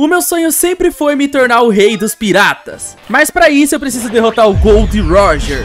O meu sonho sempre foi me tornar o rei dos piratas. Mas para isso eu preciso derrotar o Gold Roger.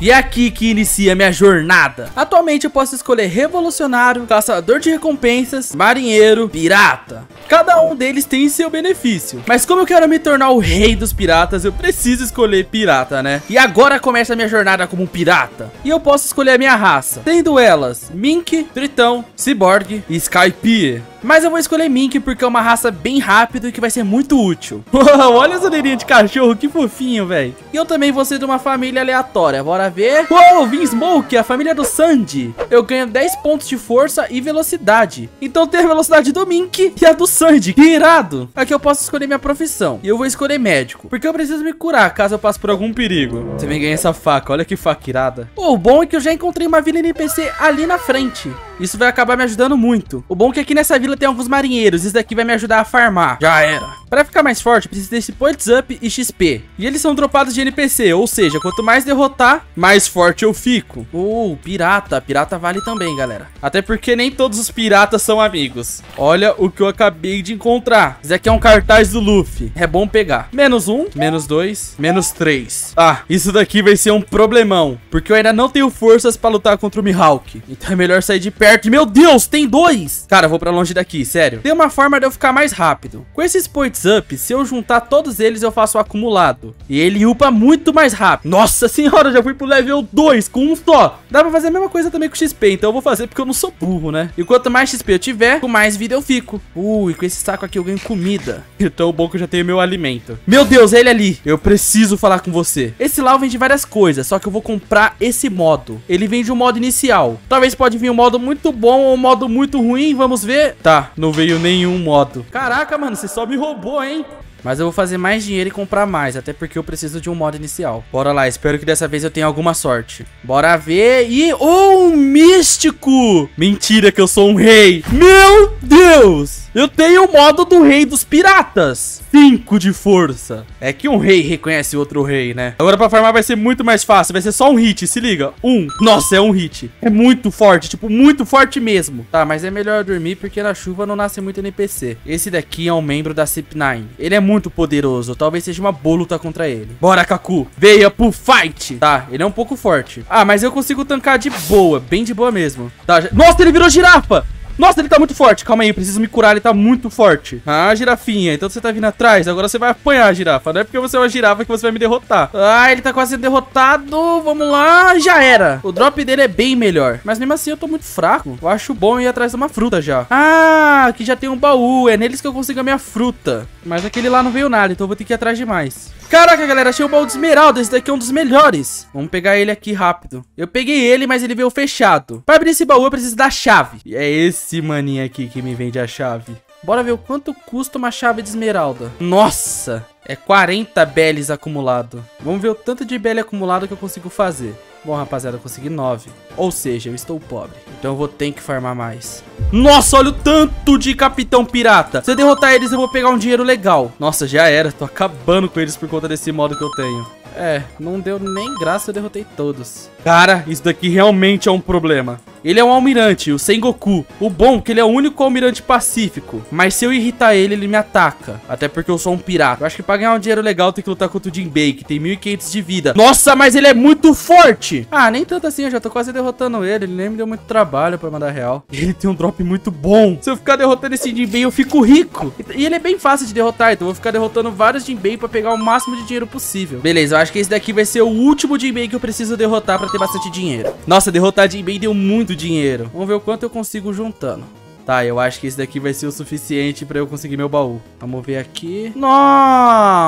E é aqui que inicia minha jornada. Atualmente eu posso escolher revolucionário, caçador de recompensas, marinheiro, pirata. Cada um deles tem seu benefício. Mas como eu quero me tornar o rei dos piratas, eu preciso escolher pirata, né? E agora começa a minha jornada como pirata. E eu posso escolher a minha raça, tendo elas Mink, Tritão, Cyborg e Skypiea. Mas eu vou escolher Mink porque é uma raça bem rápida e que vai ser muito útil. Olha essa orelhinha de cachorro, que fofinho, velho. E eu também vou ser de uma família aleatória. Bora ver. Uou, Vin Smoke, a família do Sandy. Eu ganho 10 pontos de força e velocidade. Então tem a velocidade do Mink e a do Sandy. Que irado. Aqui eu posso escolher minha profissão. E eu vou escolher médico. Porque eu preciso me curar caso eu passe por algum perigo. Vem ganhar essa faca. Olha que faca irada. o bom é que eu já encontrei uma vila NPC ali na frente. Isso vai acabar me ajudando muito. O bom é que aqui nessa vila tem alguns marinheiros. Isso daqui vai me ajudar a farmar. Já era. Para ficar mais forte, preciso desse points up e XP. E eles são dropados de NPC, ou seja, quanto mais derrotar, mais forte eu fico. Uh, pirata. Pirata vale também, galera. Até porque nem todos os piratas são amigos. Olha o que eu acabei de encontrar. Isso aqui é um cartaz do Luffy. É bom pegar. Menos um, menos dois, menos três. Ah, isso daqui vai ser um problemão. Porque eu ainda não tenho forças para lutar contra o Mihawk. Então é melhor sair de perto perto. Meu Deus, tem dois. Cara, eu vou pra longe daqui, sério. Tem uma forma de eu ficar mais rápido. Com esses points up, se eu juntar todos eles, eu faço o acumulado. E ele upa muito mais rápido. Nossa senhora, já fui pro level 2 com um só. Dá pra fazer a mesma coisa também com XP, então eu vou fazer porque eu não sou burro, né? E quanto mais XP eu tiver, com mais vida eu fico. Ui, com esse saco aqui eu ganho comida. Então bom que eu já tenho meu alimento. Meu Deus, é ele ali. Eu preciso falar com você. Esse lá vende várias coisas, só que eu vou comprar esse modo. Ele vende um modo inicial. Talvez pode vir um modo muito muito bom ou um modo muito ruim, vamos ver. Tá, não veio nenhum modo. Caraca, mano, você só me roubou, hein? Mas eu vou fazer mais dinheiro e comprar mais, até porque eu preciso de um modo inicial. Bora lá, espero que dessa vez eu tenha alguma sorte. Bora ver. E... Oh, um místico! Mentira que eu sou um rei. Meu Deus! Eu tenho o modo do rei dos piratas. 5 de força. É que um rei reconhece outro rei, né? Agora pra farmar vai ser muito mais fácil. Vai ser só um hit, se liga. Um. Nossa, é um hit. É muito forte, tipo, muito forte mesmo. Tá, mas é melhor dormir porque na chuva não nasce muito NPC. Esse daqui é um membro da CIP9. Ele é muito poderoso. Talvez seja uma boa luta contra ele. Bora, Kaku. Veia pro fight. Tá, ele é um pouco forte. Ah, mas eu consigo tancar de boa. Bem de boa mesmo. Tá, já... Nossa, ele virou girafa. Nossa, ele tá muito forte. Calma aí, preciso me curar. Ele tá muito forte. Ah, girafinha. Então você tá vindo atrás. Agora você vai apanhar, girafa. Não é porque você é uma girafa que você vai me derrotar. Ah, ele tá quase derrotado. Vamos lá. Já era. O drop dele é bem melhor. Mas mesmo assim eu tô muito fraco. Eu acho bom ir atrás de uma fruta já. Ah, aqui já tem um baú. É neles que eu consigo a minha fruta. Mas aquele lá não veio nada. Então eu vou ter que ir atrás de mais. Caraca, galera, achei o baú de esmeralda. Esse daqui é um dos melhores. Vamos pegar ele aqui rápido. Eu peguei ele, mas ele veio fechado. Para abrir esse baú, eu preciso da chave. E é esse maninho aqui que me vende a chave. Bora ver o quanto custa uma chave de esmeralda. Nossa, é 40 beles acumulado. Vamos ver o tanto de bele acumulado que eu consigo fazer. Bom, rapaziada, eu consegui 9. Ou seja, eu estou pobre. Então eu vou ter que farmar mais. Nossa, olha o tanto de capitão pirata. Se eu derrotar eles, eu vou pegar um dinheiro legal. Nossa, já era. Tô acabando com eles por conta desse modo que eu tenho. É, não deu nem graça, eu derrotei todos. Cara, isso daqui realmente é um problema. Ele é um almirante, o Sengoku. O bom é que ele é o único almirante pacífico. Mas se eu irritar ele, ele me ataca. Até porque eu sou um pirata. Eu acho que pra ganhar um dinheiro legal tem que lutar contra o Jinbei, que tem 1.500 de vida. Nossa, mas ele é muito forte. Ah, nem tanto assim, eu já tô quase derrotando ele. Ele nem me deu muito trabalho pra mandar real. Ele tem um drop muito bom. Se eu ficar derrotando esse Jinbei, eu fico rico. E ele é bem fácil de derrotar, então eu vou ficar derrotando vários Jinbei pra pegar o máximo de dinheiro possível. Beleza, eu acho que esse daqui vai ser o último Jinbei que eu preciso derrotar pra ter bastante dinheiro. Nossa, derrotar Jinbei deu muito dinheiro. Vamos ver o quanto eu consigo juntando. Tá, eu acho que esse daqui vai ser o suficiente pra eu conseguir meu baú. Vamos ver aqui.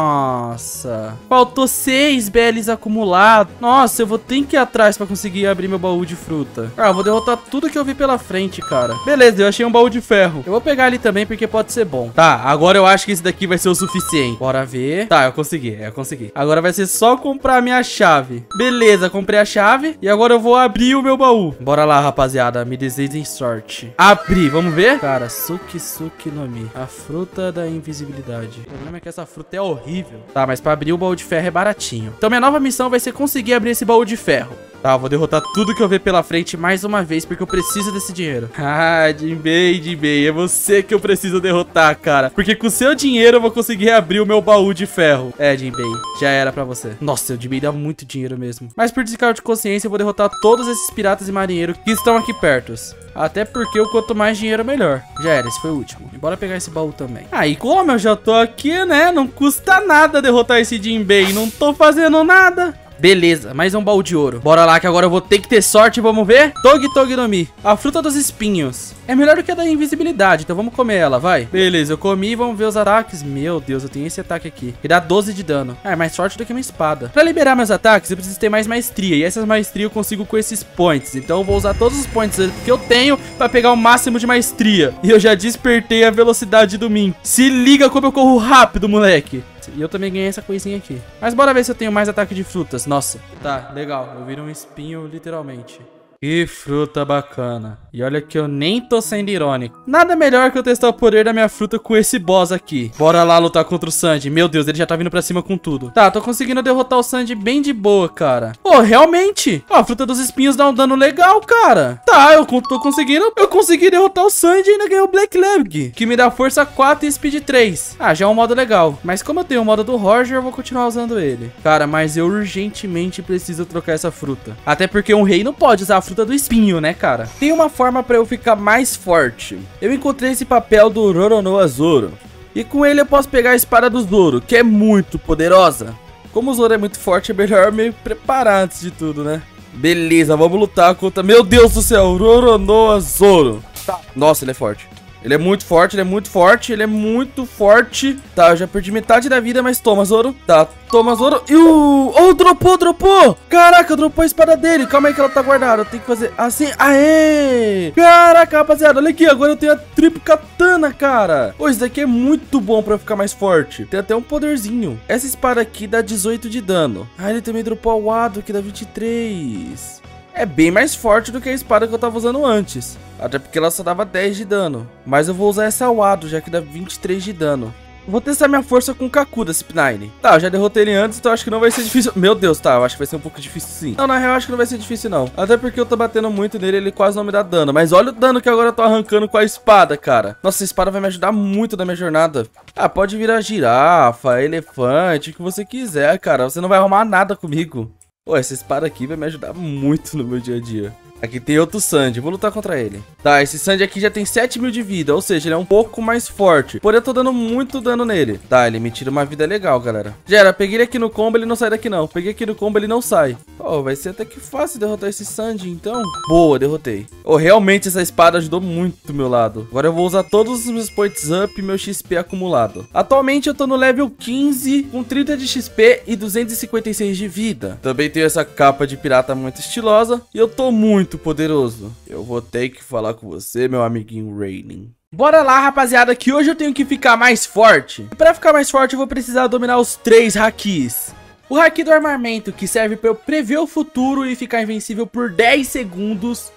Nossa! Faltou seis beles acumulados. Nossa, eu vou ter que ir atrás pra conseguir abrir meu baú de fruta. Ah, eu vou derrotar tudo que eu vi pela frente, cara. Beleza, eu achei um baú de ferro. Eu vou pegar ele também porque pode ser bom. Tá, agora eu acho que esse daqui vai ser o suficiente. Bora ver. Tá, eu consegui, eu consegui. Agora vai ser só comprar a minha chave. Beleza, comprei a chave. E agora eu vou abrir o meu baú. Bora lá, rapaziada. Me desejem sorte. Abrir, vamos Vamos ver? Cara, Suki Suki no Mi. A fruta da invisibilidade. O problema é que essa fruta é horrível. Tá, mas pra abrir o baú de ferro é baratinho. Então minha nova missão vai ser conseguir abrir esse baú de ferro. Tá, vou derrotar tudo que eu ver pela frente mais uma vez, porque eu preciso desse dinheiro. Ah, Jinbei, Jinbei, é você que eu preciso derrotar, cara. Porque com seu dinheiro eu vou conseguir abrir o meu baú de ferro. É, Jinbei, já era pra você. Nossa, o Jinbei dá muito dinheiro mesmo. Mas por descargo de consciência, eu vou derrotar todos esses piratas e marinheiros que estão aqui perto. Até porque o quanto mais dinheiro, melhor. Já era, esse foi o último. Bora pegar esse baú também. Aí, ah, como eu já tô aqui, né? Não custa nada derrotar esse Jinbei. Não tô fazendo nada. Beleza, mais um baú de ouro. Bora lá que agora eu vou ter que ter sorte, vamos ver? Togi Togi no Mi. A fruta dos espinhos. É melhor do que a da invisibilidade, então vamos comer ela, vai. Beleza, eu comi, vamos ver os ataques. Meu Deus, eu tenho esse ataque aqui. Que dá 12 de dano. Ah, é mais forte do que uma espada. Pra liberar meus ataques, eu preciso ter mais maestria. E essas maestria eu consigo com esses points. Então eu vou usar todos os points que eu tenho pra pegar o máximo de maestria. E eu já despertei a velocidade do Min. Se liga como eu corro rápido, moleque. E eu também ganhei essa coisinha aqui. Mas bora ver se eu tenho mais ataque de frutas. Nossa. Tá, legal. Eu viro um espinho, literalmente. Que fruta bacana. E olha que eu nem tô sendo irônico. Nada melhor que eu testar o poder da minha fruta com esse boss aqui. Bora lá lutar contra o Sandy. Meu Deus, ele já tá vindo pra cima com tudo. Tá, tô conseguindo derrotar o Sandy bem de boa, cara. Pô, realmente. Ó, a fruta dos espinhos dá um dano legal, cara. Tá, eu tô conseguindo. Eu consegui derrotar o Sandy e ainda ganhei o Black Leg. Que me dá força 4 e speed 3. Ah, já é um modo legal. Mas como eu tenho o modo do Roger, eu vou continuar usando ele. Cara, mas eu urgentemente preciso trocar essa fruta. Até porque um rei não pode usar a fruta do espinho, né, cara? Tem uma forma pra eu ficar mais forte. Eu encontrei esse papel do Roronoa Zoro. E com ele eu posso pegar a espada do Zoro, que é muito poderosa. Como o Zoro é muito forte, é melhor me preparar antes de tudo, né? Beleza, vamos lutar contra... Meu Deus do céu, Roronoa Zoro. Tá. Nossa, ele é forte. Ele é muito forte, ele é muito forte, ele é muito forte. Tá, eu já perdi metade da vida, mas toma, Zoro. Tá, toma, Zoro. E o... Oh, dropou, dropou. Caraca, dropou a espada dele. Calma aí que ela tá guardada. Eu tenho que fazer assim. Aê! Caraca, rapaziada, olha aqui. Agora eu tenho a triplo katana, cara. Pô, isso daqui é muito bom pra ficar mais forte. Tem até um poderzinho. Essa espada aqui dá 18 de dano. Ah, ele também dropou o Ado, que dá 23 é bem mais forte do que a espada que eu tava usando antes. Até porque ela só dava 10 de dano. Mas eu vou usar essa Wado, já que dá 23 de dano. Vou testar minha força com o Kaku da Cip9. Tá, eu já derrotei ele antes, então acho que não vai ser difícil. Meu Deus, tá, eu acho que vai ser um pouco difícil sim. Não, na real, acho que não vai ser difícil não. Até porque eu tô batendo muito nele, ele quase não me dá dano. Mas olha o dano que agora eu tô arrancando com a espada, cara. Nossa, a espada vai me ajudar muito na minha jornada. Ah, pode virar girafa, elefante, o que você quiser, cara. Você não vai arrumar nada comigo. Pô, essa espada aqui vai me ajudar muito no meu dia a dia. Aqui tem outro Sandy, vou lutar contra ele. Tá, esse Sandy aqui já tem 7 mil de vida, ou seja, ele é um pouco mais forte. Porém, eu tô dando muito dano nele. Tá, ele me tira uma vida legal, galera. Gera, peguei ele aqui no combo, ele não sai daqui não. Peguei aqui no combo, ele não sai. Oh, vai ser até que fácil derrotar esse Sandy, então. Boa, derrotei. Oh, realmente essa espada ajudou muito do meu lado. Agora eu vou usar todos os meus points up e meu XP acumulado. Atualmente eu tô no level 15, com 30 de XP e 256 de vida. Também tenho essa capa de pirata muito estilosa e eu tô muito muito poderoso. Eu vou ter que falar com você, meu amiguinho Raining. Bora lá, rapaziada, que hoje eu tenho que ficar mais forte. E pra ficar mais forte, eu vou precisar dominar os três hakis. O haki do armamento, que serve pra eu prever o futuro e ficar invencível por 10 segundos.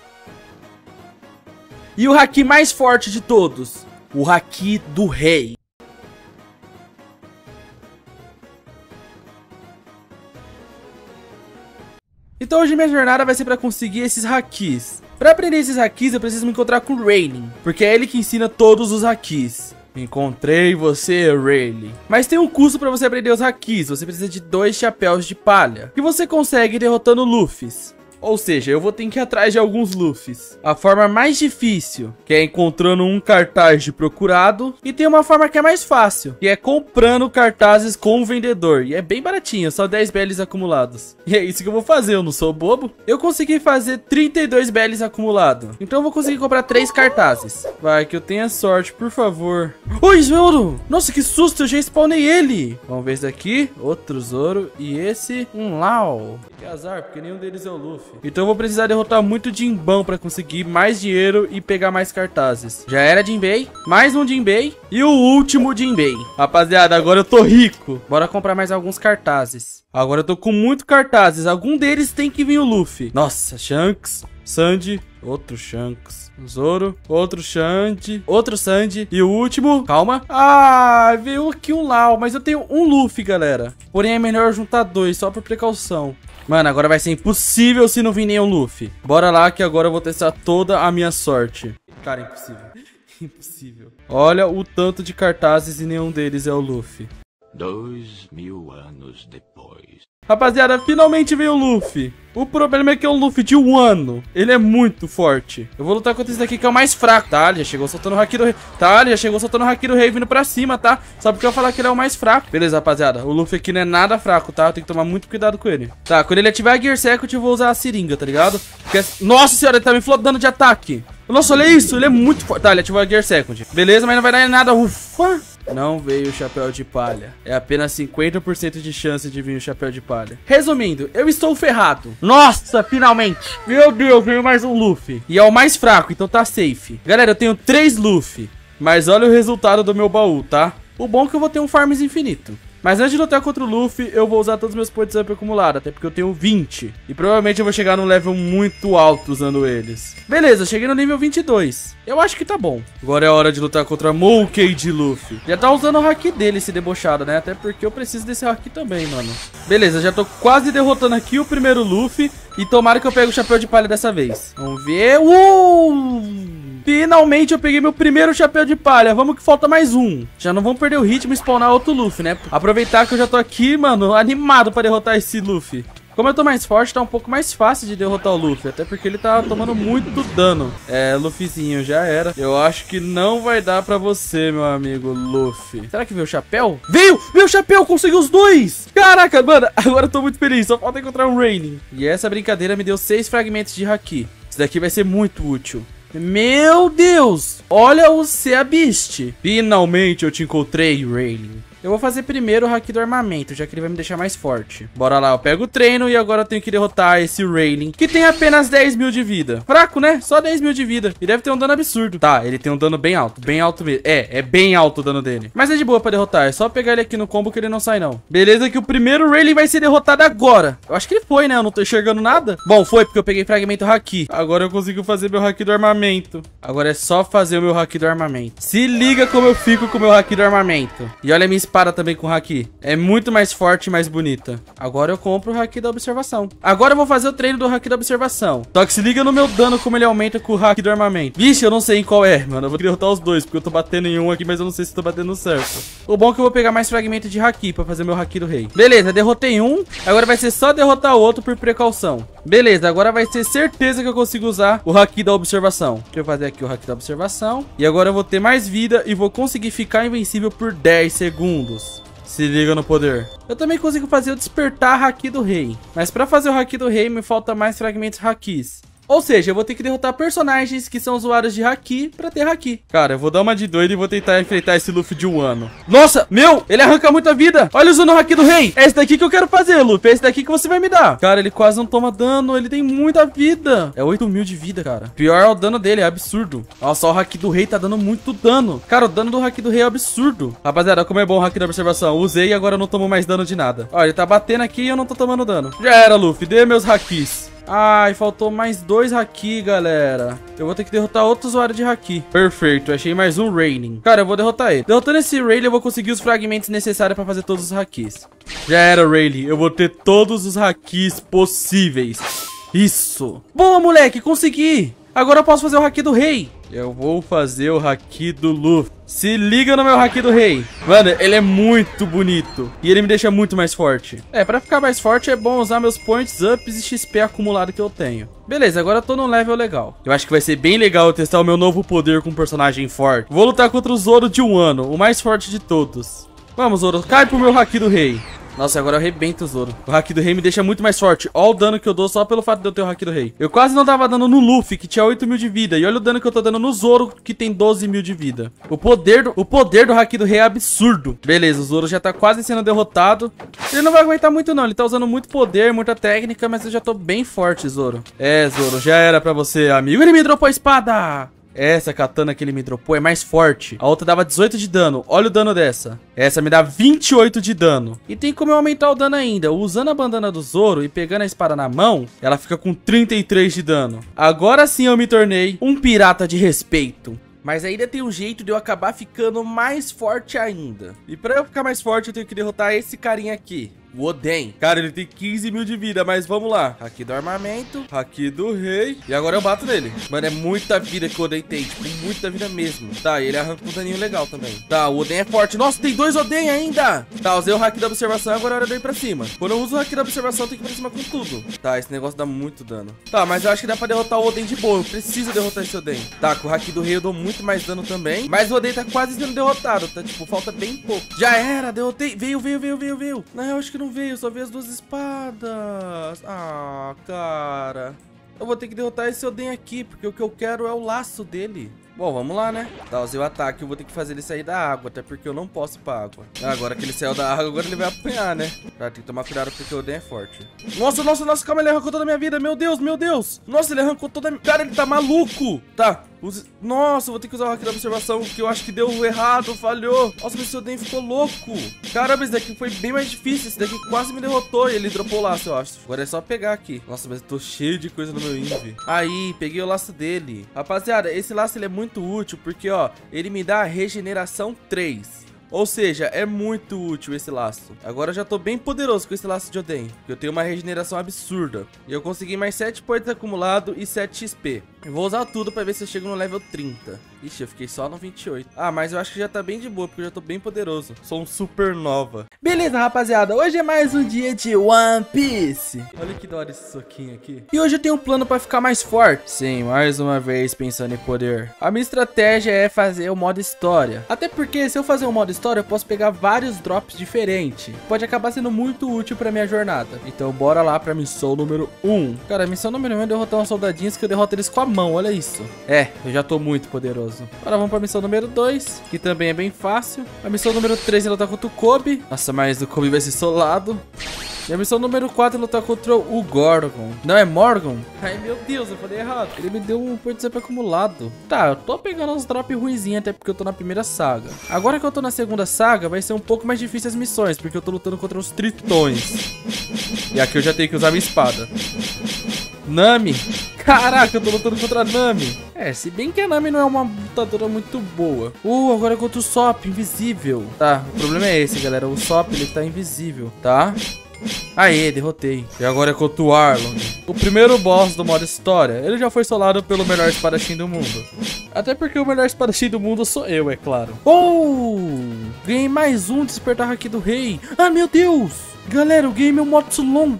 E o haki mais forte de todos, o haki do rei. Então hoje minha jornada vai ser para conseguir esses hakis. Para aprender esses hakis eu preciso me encontrar com o Rayleigh, porque é ele que ensina todos os hakis. Encontrei você, Rayleigh. Mas tem um custo para você aprender os hakis, você precisa de dois chapéus de palha, que você consegue derrotando Luffys. Ou seja, eu vou ter que ir atrás de alguns Luffys. A forma mais difícil, que é encontrando um cartaz de procurado. E tem uma forma que é mais fácil, que é comprando cartazes com o vendedor. E é bem baratinho, só 10 BLs acumulados. E é isso que eu vou fazer, eu não sou bobo. Eu consegui fazer 32 BLs acumulados. Então eu vou conseguir comprar 3 cartazes. Vai, que eu tenha sorte, por favor. Oi, Zoro! Nossa, que susto, eu já spawnei ele. Vamos ver esse daqui. Outro Zoro. E esse, um Lau. Que azar, porque nenhum deles é o Luffy. Então eu vou precisar derrotar muito Jinbão pra conseguir mais dinheiro e pegar mais cartazes. Já era Jinbei, mais um Jinbei e o último Jinbei. Rapaziada, agora eu tô rico. Bora comprar mais alguns cartazes. Agora eu tô com muito cartazes. Algum deles tem que vir o Luffy. Nossa, Shanks, Sandy, outro Shanks, Zoro, outro Shandy, outro Sandy e o último, calma. Ah, veio aqui um Lau, mas eu tenho um Luffy, galera. Porém é melhor juntar dois, só por precaução. Mano, agora vai ser impossível se não vir nenhum Luffy. Bora lá que agora eu vou testar toda a minha sorte. Cara, impossível. impossível. Olha o tanto de cartazes e nenhum deles é o Luffy. Dois mil anos depois. Rapaziada, finalmente veio o Luffy. O problema é que é um Luffy de um ano. Ele é muito forte. Eu vou lutar contra esse daqui que é o mais fraco. Tá, ele já chegou soltando o Haki do Rei. Tá, ele já chegou soltando o Haki do Rei vindo pra cima, tá? Só porque eu falar que ele é o mais fraco. Beleza, rapaziada. O Luffy aqui não é nada fraco, tá? Tem que tomar muito cuidado com ele. Tá, quando ele ativar a Gear Second, eu vou usar a seringa, tá ligado? Porque... Nossa senhora, ele tá me flodando de ataque. Nossa, olha isso. Ele é muito forte. Tá, ele ativou a Gear Second. Beleza, mas não vai dar nada. Ufa. Não veio o chapéu de palha. É apenas 50% de chance de vir o chapéu de palha. Resumindo, eu estou ferrado. Nossa, finalmente. Meu Deus, veio mais um Luffy. E é o mais fraco, então tá safe. Galera, eu tenho três Luffy. Mas olha o resultado do meu baú, tá? O bom é que eu vou ter um farms infinito. Mas antes de lutar contra o Luffy, eu vou usar todos os meus points up acumulados, até porque eu tenho 20. E provavelmente eu vou chegar num level muito alto usando eles. Beleza, cheguei no nível 22. Eu acho que tá bom. Agora é hora de lutar contra Monkey de Luffy. Já tá usando o haki dele, esse debochado, né? Até porque eu preciso desse haki também, mano. Beleza, já tô quase derrotando aqui o primeiro Luffy. E tomara que eu pegue o chapéu de palha dessa vez. Vamos ver. Uh! Finalmente eu peguei meu primeiro chapéu de palha. Vamos que falta mais um. Já não vamos perder o ritmo e spawnar outro Luffy, né? Aproveitar que eu já tô aqui, mano, animado pra derrotar esse Luffy. Como eu tô mais forte, tá um pouco mais fácil de derrotar o Luffy. Até porque ele tá tomando muito dano. É, Luffyzinho, já era. Eu acho que não vai dar pra você, meu amigo Luffy. Será que veio o chapéu? Veio! Veio o chapéu! Conseguiu os dois! Caraca, mano. Agora eu tô muito feliz. Só falta encontrar um Raining. E essa brincadeira me deu seis fragmentos de Haki. Isso daqui vai ser muito útil. Meu Deus! Olha o Sea! Finalmente eu te encontrei, Rayleigh. Eu vou fazer primeiro o Haki do armamento, já que ele vai me deixar mais forte. Bora lá, eu pego o treino e agora eu tenho que derrotar esse Railing, que tem apenas 10 mil de vida. Fraco, né? Só 10 mil de vida. E deve ter um dano absurdo. Tá, ele tem um dano bem alto, bem alto mesmo. É, é bem alto o dano dele. Mas é de boa pra derrotar, é só pegar ele aqui no combo que ele não sai não. Beleza que o primeiro Railing vai ser derrotado agora. Eu acho que ele foi, né? Eu não tô enxergando nada. Bom, foi porque eu peguei fragmento Haki. Agora eu consigo fazer meu Haki do armamento. Agora é só fazer o meu Haki do armamento. Se liga como eu fico com o meu Haki do armamento. E olha a minha espada também com Haki. É muito mais forte e mais bonita. Agora eu compro o Haki da observação. Agora eu vou fazer o treino do Haki da observação. Só que se liga no meu dano como ele aumenta com o Haki do armamento. Vixe, eu não sei em qual é, mano. Eu vou derrotar os dois, porque eu tô batendo em um aqui, mas eu não sei se tô batendo certo. O bom é que eu vou pegar mais fragmento de Haki pra fazer meu Haki do rei. Beleza, derrotei um. Agora vai ser só derrotar o outro por precaução. Beleza, agora vai ser certeza que eu consigo usar o Haki da observação. Deixa eu fazer aqui o Haki da observação. E agora eu vou ter mais vida e vou conseguir ficar invencível por 10 segundos. Se liga no poder. Eu também consigo fazer o despertar Haki do Rei. Mas pra fazer o Haki do Rei, me falta mais fragmentos Hakis. Ou seja, eu vou ter que derrotar personagens que são usuários de Haki pra ter Haki. Cara, eu vou dar uma de doido e vou tentar enfrentar esse Luffy de um ano. Nossa, meu, ele arranca muita vida. Olha usando o Haki do Rei. É esse daqui que eu quero fazer, Luffy. É esse daqui que você vai me dar. Cara, ele quase não toma dano. Ele tem muita vida. É 8 mil de vida, cara. Pior é o dano dele, é absurdo. Nossa, o Haki do Rei tá dando muito dano. Cara, o dano do Haki do Rei é absurdo. Rapaziada, como é bom o Haki da observação. Usei e agora eu não tomo mais dano de nada. Olha, ele tá batendo aqui e eu não tô tomando dano. Já era, Luffy. Dê meus Hakis. Ai, faltou mais dois Haki, galera. Eu vou ter que derrotar outro usuário de Haki. Perfeito, achei mais um Raining. Cara, eu vou derrotar ele. Derrotando esse Rayleigh, eu vou conseguir os fragmentos necessários pra fazer todos os Hakis. Já era, Rayleigh. Eu vou ter todos os Hakis possíveis. Isso. Boa, moleque, consegui. Agora eu posso fazer o Haki do Rei. Eu vou fazer o Haki do Luffy. Se liga no meu Haki do Rei. Mano, ele é muito bonito. E ele me deixa muito mais forte. É, pra ficar mais forte é bom usar meus points, ups e XP acumulado que eu tenho. Beleza, agora eu tô num level legal. Eu acho que vai ser bem legal eu testar o meu novo poder com um personagem forte. Vou lutar contra o Zoro de um ano, o mais forte de todos. Vamos, Zoro, cai pro meu Haki do Rei. Nossa, agora eu arrebento o Zoro. O Haki do Rei me deixa muito mais forte. Olha o dano que eu dou só pelo fato de eu ter o Haki do Rei. Eu quase não dava dano no Luffy, que tinha 8 mil de vida. E olha o dano que eu tô dando no Zoro, que tem 12 mil de vida. O poder do, o poder do Haki do Rei é absurdo. Beleza, o Zoro já tá quase sendo derrotado. Ele não vai aguentar muito não. Ele tá usando muito poder, muita técnica, mas eu já tô bem forte, Zoro. É, Zoro, já era pra você, amigo. Ele me dropou a espada. Essa katana que ele me dropou é mais forte. A outra dava 18 de dano. Olha o dano dessa. Essa me dá 28 de dano. E tem como eu aumentar o dano ainda. Usando a bandana do Zoro e pegando a espada na mão, ela fica com 33 de dano. Agora sim eu me tornei um pirata de respeito. Mas ainda tem um jeito de eu acabar ficando mais forte ainda. E pra eu ficar mais forte, eu tenho que derrotar esse carinha aqui. O Oden. Cara, ele tem 15 mil de vida, mas vamos lá. Aqui do armamento, aqui do rei. E agora eu bato nele. Mano, é muita vida que o Oden tem. Tipo, muita vida mesmo. Tá, ele arranca um daninho legal também. Tá, o Oden é forte. Nossa, tem dois Oden ainda. Tá, usei o hack da observação, agora é hora de ir pra cima. Quando eu uso o hack da observação, eu tenho que ir pra cima com tudo. Tá, esse negócio dá muito dano. Tá, mas eu acho que dá pra derrotar o Oden de boa. Eu preciso derrotar esse Oden. Tá, com o hack do rei eu dou muito mais dano também. Mas o Oden tá quase sendo derrotado, tá? Tipo, falta bem pouco. Já era, derrotei. Veio, veio, veio, veio, veio. Na real, acho que não veio. Só veio as duas espadas. Ah, cara. Eu vou ter que derrotar esse Oden aqui, porque o que eu quero é o laço dele. Bom, vamos lá, né? Tá, usei o ataque, eu vou ter que fazer ele sair da água, até porque eu não posso ir pra água. Ah, agora que ele saiu da água, agora ele vai apanhar, né? Tá, tem que tomar cuidado porque o Oden é forte. Nossa, nossa, nossa, calma, ele arrancou toda a minha vida, meu Deus, meu Deus. Nossa, ele arrancou toda a minha... Cara, ele tá maluco. Tá, Nossa, vou ter que usar o hack da observação, que eu acho que deu errado, falhou. Nossa, mas esse Oden ficou louco. Caramba, esse daqui foi bem mais difícil, esse daqui quase me derrotou e ele dropou o laço, eu acho. Agora é só pegar aqui. Nossa, mas eu tô cheio de coisa no meu inv. Aí, peguei o laço dele. Rapaziada, esse laço ele é muito útil, porque, ó, ele me dá regeneração 3. Ou seja, é muito útil esse laço. Agora eu já tô bem poderoso com esse laço de Oden. Eu tenho uma regeneração absurda. E eu consegui mais 7 points acumulados e 7 XP. Eu vou usar tudo pra ver se eu chego no level 30. Ixi, eu fiquei só no 28. Ah, mas eu acho que já tá bem de boa, porque eu já tô bem poderoso. Sou um supernova. Beleza, rapaziada. Hoje é mais um dia de One Piece. Olha que da hora esse soquinho aqui. E hoje eu tenho um plano pra ficar mais forte. Sim, mais uma vez pensando em poder. A minha estratégia é fazer o modo história. Até porque se eu fazer o modo história, eu posso pegar vários drops diferentes. Pode acabar sendo muito útil pra minha jornada. Então bora lá pra missão número 1. Cara, a missão número 1 é derrotar uns soldadinhos que eu derroto eles com a mão, olha isso. É, eu já tô muito poderoso. Agora vamos pra missão número 2, que também é bem fácil. A missão número 3 é lutar contra o Kobe. Nossa, mas o Kobe vai ser solado. E a missão número 4 é lutar contra o Gorgon. Não, é Morgan? Ai, meu Deus, eu falei errado. Ele me deu um point de acumulado. Tá, eu tô pegando uns drops ruizinhos, até porque eu tô na primeira saga. Agora que eu tô na segunda saga, vai ser um pouco mais difícil as missões, porque eu tô lutando contra os tritões. E aqui eu já tenho que usar minha espada. Nami. Caraca, eu tô lutando contra a Nami. É, se bem que a Nami não é uma lutadora muito boa. Uh, agora é contra o Sop, invisível. Tá, o problema é esse, galera. O Sop, ele tá invisível, tá? Aê, derrotei. E agora é contra o Arlong. O primeiro boss do modo história. Ele já foi solado pelo melhor espadachim do mundo. Até porque o melhor espadachim do mundo sou eu, é claro. Oh! Ganhei mais um despertar aqui do rei. Ah, meu Deus! Galera, eu ganhei meu modo Long.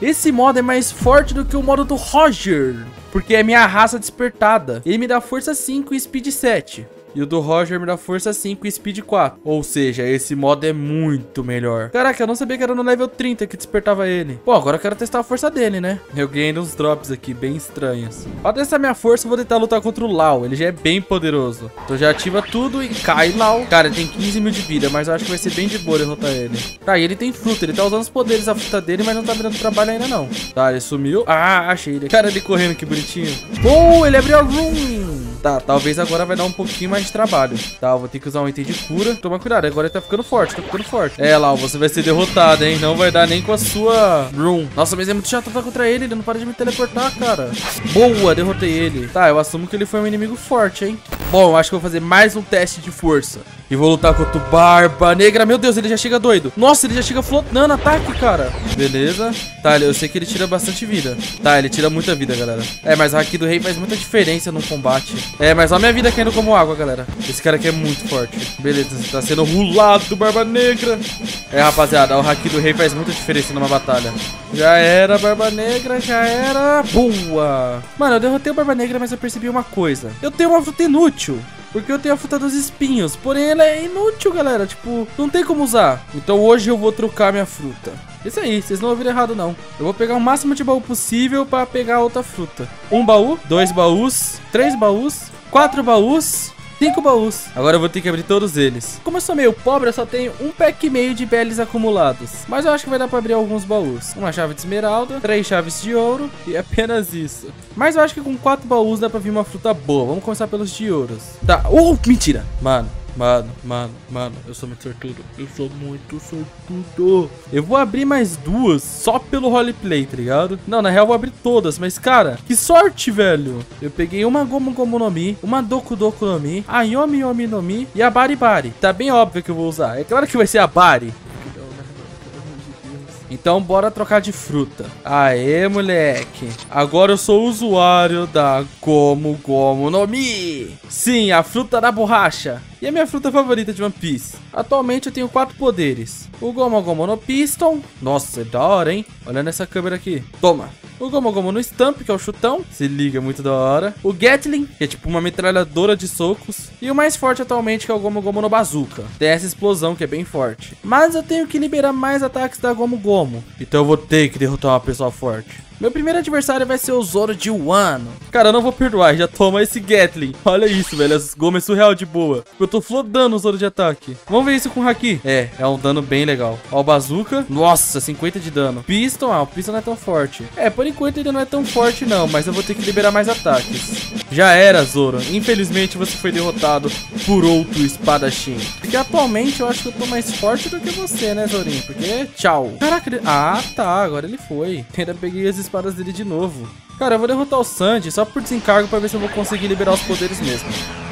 Esse modo é mais forte do que o modo do Roger. Porque é minha raça despertada. Ele me dá força 5 e speed 7. E o do Roger me dá força 5 e speed 4. Ou seja, esse modo é muito melhor. Caraca, eu não sabia que era no level 30 que despertava ele. Pô, agora eu quero testar a força dele, né? Eu ganhei uns drops aqui, bem estranhos. Pra testar minha força, eu vou tentar lutar contra o Lau. Ele já é bem poderoso. Então já ativa tudo e cai Lau. Cara, ele tem 15 mil de vida, mas eu acho que vai ser bem de boa derrotar ele. Tá, e ele tem fruta. Ele tá usando os poderes da fruta dele, mas não tá virando trabalho ainda não. Tá, ele sumiu. Ah, achei ele. Cara, ele correndo, que bonitinho. Oh, ele abriu a room. Tá, talvez agora vai dar um pouquinho mais de trabalho. Tá, vou ter que usar um item de cura. Toma cuidado, agora ele tá ficando forte, tá ficando forte. É, Lau, você vai ser derrotado, hein? Não vai dar nem com a sua room. Nossa, mas é muito chato lutar contra ele. Ele não para de me teleportar, cara. Boa, derrotei ele. Tá, eu assumo que ele foi um inimigo forte, hein? Bom, acho que eu vou fazer mais um teste de força. E vou lutar contra o Barba Negra. Meu Deus, ele já chega doido. Nossa, ele já chega flotando ataque, cara. Beleza. Tá, eu sei que ele tira bastante vida. Tá, ele tira muita vida, galera. É, mas o Haki do Rei faz muita diferença no combate. É, mas olha minha vida caindo como água, galera. Esse cara aqui é muito forte. Beleza, tá sendo rulado, Barba Negra. É, rapaziada, o Haki do Rei faz muita diferença numa batalha. Já era, Barba Negra, já era. Boa. Mano, eu derrotei o Barba Negra, mas eu percebi uma coisa. Eu tenho uma fruta inútil. Porque eu tenho a fruta dos espinhos. Porém, ela é inútil, galera. Tipo, não tem como usar. Então hoje eu vou trocar minha fruta. Isso aí, vocês não ouviram errado, não. Eu vou pegar o máximo de baú possível pra pegar outra fruta. Um baú, dois baús, três baús, quatro baús, Cinco baús. Agora eu vou ter que abrir todos eles. Como eu sou meio pobre, eu só tenho um pack e meio de BLs acumulados. Mas eu acho que vai dar pra abrir alguns baús. Uma chave de esmeralda, três chaves de ouro e apenas isso. Mas eu acho que com quatro baús dá pra vir uma fruta boa. Vamos começar pelos de ouros. Tá. Uh, mentira. Mano, Mano, mano, mano, eu sou muito sortudo. Eu sou muito sortudo. Eu vou abrir mais duas só pelo roleplay, tá ligado? Não, na real eu vou abrir todas, mas cara, que sorte, velho. Eu peguei uma Gomu Gomu no Mi, uma Doku Doku no Mi, a Yomi Yomi no Mi e a Bari Bari. Tá bem óbvio que eu vou usar. É claro que vai ser a Bari. Então bora trocar de fruta. Aê, moleque. Agora eu sou usuário da Gomu Gomu no Mi. Sim, a fruta da borracha. E a minha fruta favorita de One Piece. Atualmente eu tenho quatro poderes. O Gomu no Piston. Nossa, é da hora, hein? Olha nessa câmera aqui. Toma. O Gomu Gomu no Stamp, que é o chutão. Se liga, é muito da hora. O Gatling, que é tipo uma metralhadora de socos. E o mais forte atualmente, que é o Gomu no Bazooka. Tem essa explosão, que é bem forte. Mas eu tenho que liberar mais ataques da Gomu. Então eu vou ter que derrotar uma pessoa forte. Meu primeiro adversário vai ser o Zoro de Wano. Cara, eu não vou perdoar, já toma esse Gatling. Olha isso, velho, as gomas surreal de boa. Eu tô flodando o Zoro de ataque. Vamos ver isso com o Haki. É, é um dano bem legal. Ó, o Bazooka. Nossa, 50 de dano. Piston, ah, o Piston não é tão forte. É, por enquanto ele não é tão forte não, mas eu vou ter que liberar mais ataques. Já era, Zoro. Infelizmente você foi derrotado por outro espadachim. Porque atualmente eu acho que eu tô mais forte do que você, né, Zorinho? Porque, tchau. Caraca, ele... Ah, tá, agora ele foi. Ainda peguei as espadas dele de novo. Cara, eu vou derrotar o Sandy só por desencargo pra ver se eu vou conseguir liberar os poderes mesmo.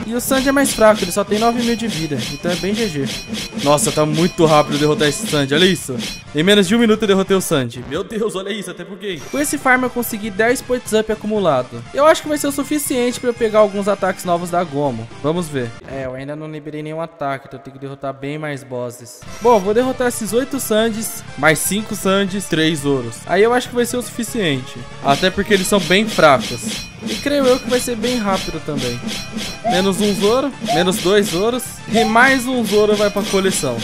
E o Sandy é mais fraco, ele só tem 9 mil de vida, então é bem GG. Nossa, tá muito rápido derrotar esse Sandy, olha isso. Em menos de um minuto eu derrotei o Sandy. Meu Deus, olha isso, até buguei. Com esse farm eu consegui 10 points up acumulado. Eu acho que vai ser o suficiente pra eu pegar alguns ataques novos da Gomo. Vamos ver. É, eu ainda não liberei nenhum ataque, então eu tenho que derrotar bem mais bosses. Bom, vou derrotar esses 8 Sandys, mais 5 Sandys, 3 Ouros. Aí eu acho que vai ser o suficiente. Até porque eles são bem fracos. E creio eu que vai ser bem rápido também. Menos um Zoro, menos dois Zoros. E mais um Zoro vai pra coleção.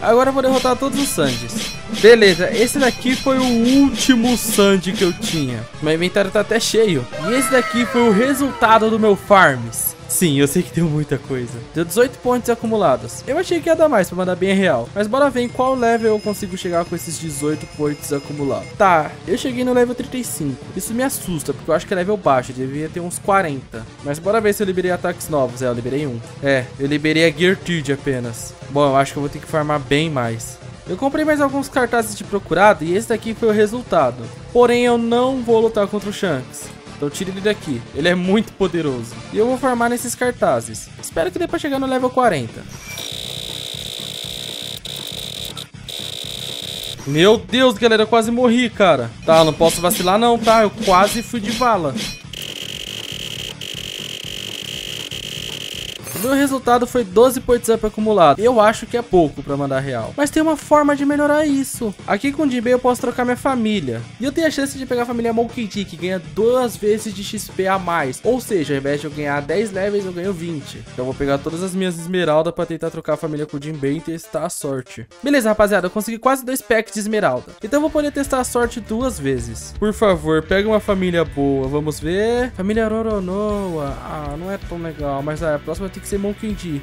Agora eu vou derrotar todos os Sandys. Beleza, esse daqui foi o último Sandy que eu tinha. Meu inventário tá até cheio. E esse daqui foi o resultado do meu farms. Sim, eu sei que deu muita coisa. Deu 18 pontos acumulados. Eu achei que ia dar mais pra mandar bem real. Mas bora ver em qual level eu consigo chegar com esses 18 pontos acumulados. Tá, eu cheguei no level 35. Isso me assusta, porque eu acho que é level baixo. Devia ter uns 40. Mas bora ver se eu liberei ataques novos. É, eu liberei um. É, eu liberei a Gear Tude apenas. Bom, eu acho que eu vou ter que farmar bem mais. Eu comprei mais alguns cartazes de procurado e esse daqui foi o resultado. Porém, eu não vou lutar contra o Shanks. Então tira ele daqui. Ele é muito poderoso. E eu vou farmar nesses cartazes. Espero que dê pra chegar no level 40. Meu Deus, galera, eu quase morri, cara. Tá, não posso vacilar não, tá? Eu quase fui de vala. Meu resultado foi 12 points up acumulado. Eu acho que é pouco pra mandar real. Mas tem uma forma de melhorar isso. Aqui com o Jinbei eu posso trocar minha família. E eu tenho a chance de pegar a família Monkey D, que ganha duas vezes de XP a mais. Ou seja, ao invés de eu ganhar 10 levels, eu ganho 20. Então eu vou pegar todas as minhas esmeraldas pra tentar trocar a família com o Jinbei e testar a sorte. Beleza, rapaziada, eu consegui quase dois packs de esmeralda. Então eu vou poder testar a sorte duas vezes. Por favor, pega uma família boa. Vamos ver. Família Roronoa. Ah, não é tão legal. Mas a próxima tem que ser Monkey D.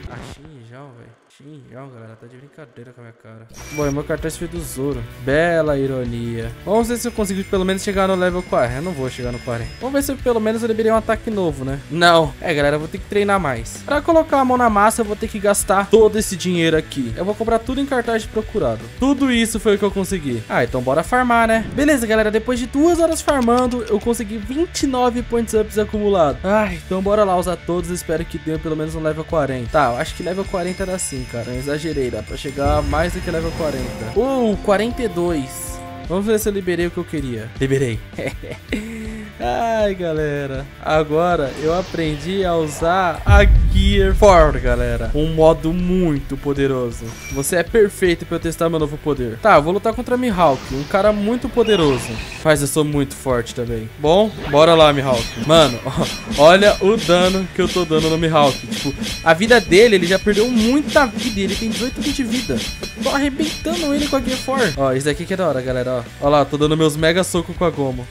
Velho. Xinjiang, galera. Tá de brincadeira com a minha cara. Bom, meu cartaz foi do Zoro. Bela ironia. Vamos ver se eu consigo pelo menos chegar no level 40. Eu não vou chegar no 40. Vamos ver se eu, pelo menos eu liberei um ataque novo, né? Não. É, galera, eu vou ter que treinar mais. Pra colocar a mão na massa, eu vou ter que gastar todo esse dinheiro aqui. Eu vou comprar tudo em cartaz de procurado. Tudo isso foi o que eu consegui. Ah, então bora farmar, né? Beleza, galera. Depois de duas horas farmando, eu consegui 29 points ups acumulados. Ah, então bora lá usar todos. Espero que dê pelo menos um level 40. Tá, eu acho que level 40 era assim, cara. Eu exagerei. Dá pra chegar mais do que level 40. Uh, 42. Vamos ver se eu liberei o que eu queria. Liberei. Ai, galera. Agora eu aprendi a usar a Gear 4, galera. Um modo muito poderoso. Você é perfeito pra eu testar meu novo poder. Tá, vou lutar contra Mihawk. Um cara muito poderoso. Mas eu sou muito forte também. Bom, bora lá, Mihawk. Mano, olha o dano que eu tô dando no Mihawk. Tipo, a vida dele, ele já perdeu muita vida. Ele tem 18 de vida. Tô arrebentando ele com a Gear 4. Ó, isso aqui que é da hora, galera. Ó, ó lá, tô dando meus mega socos com a Gomo.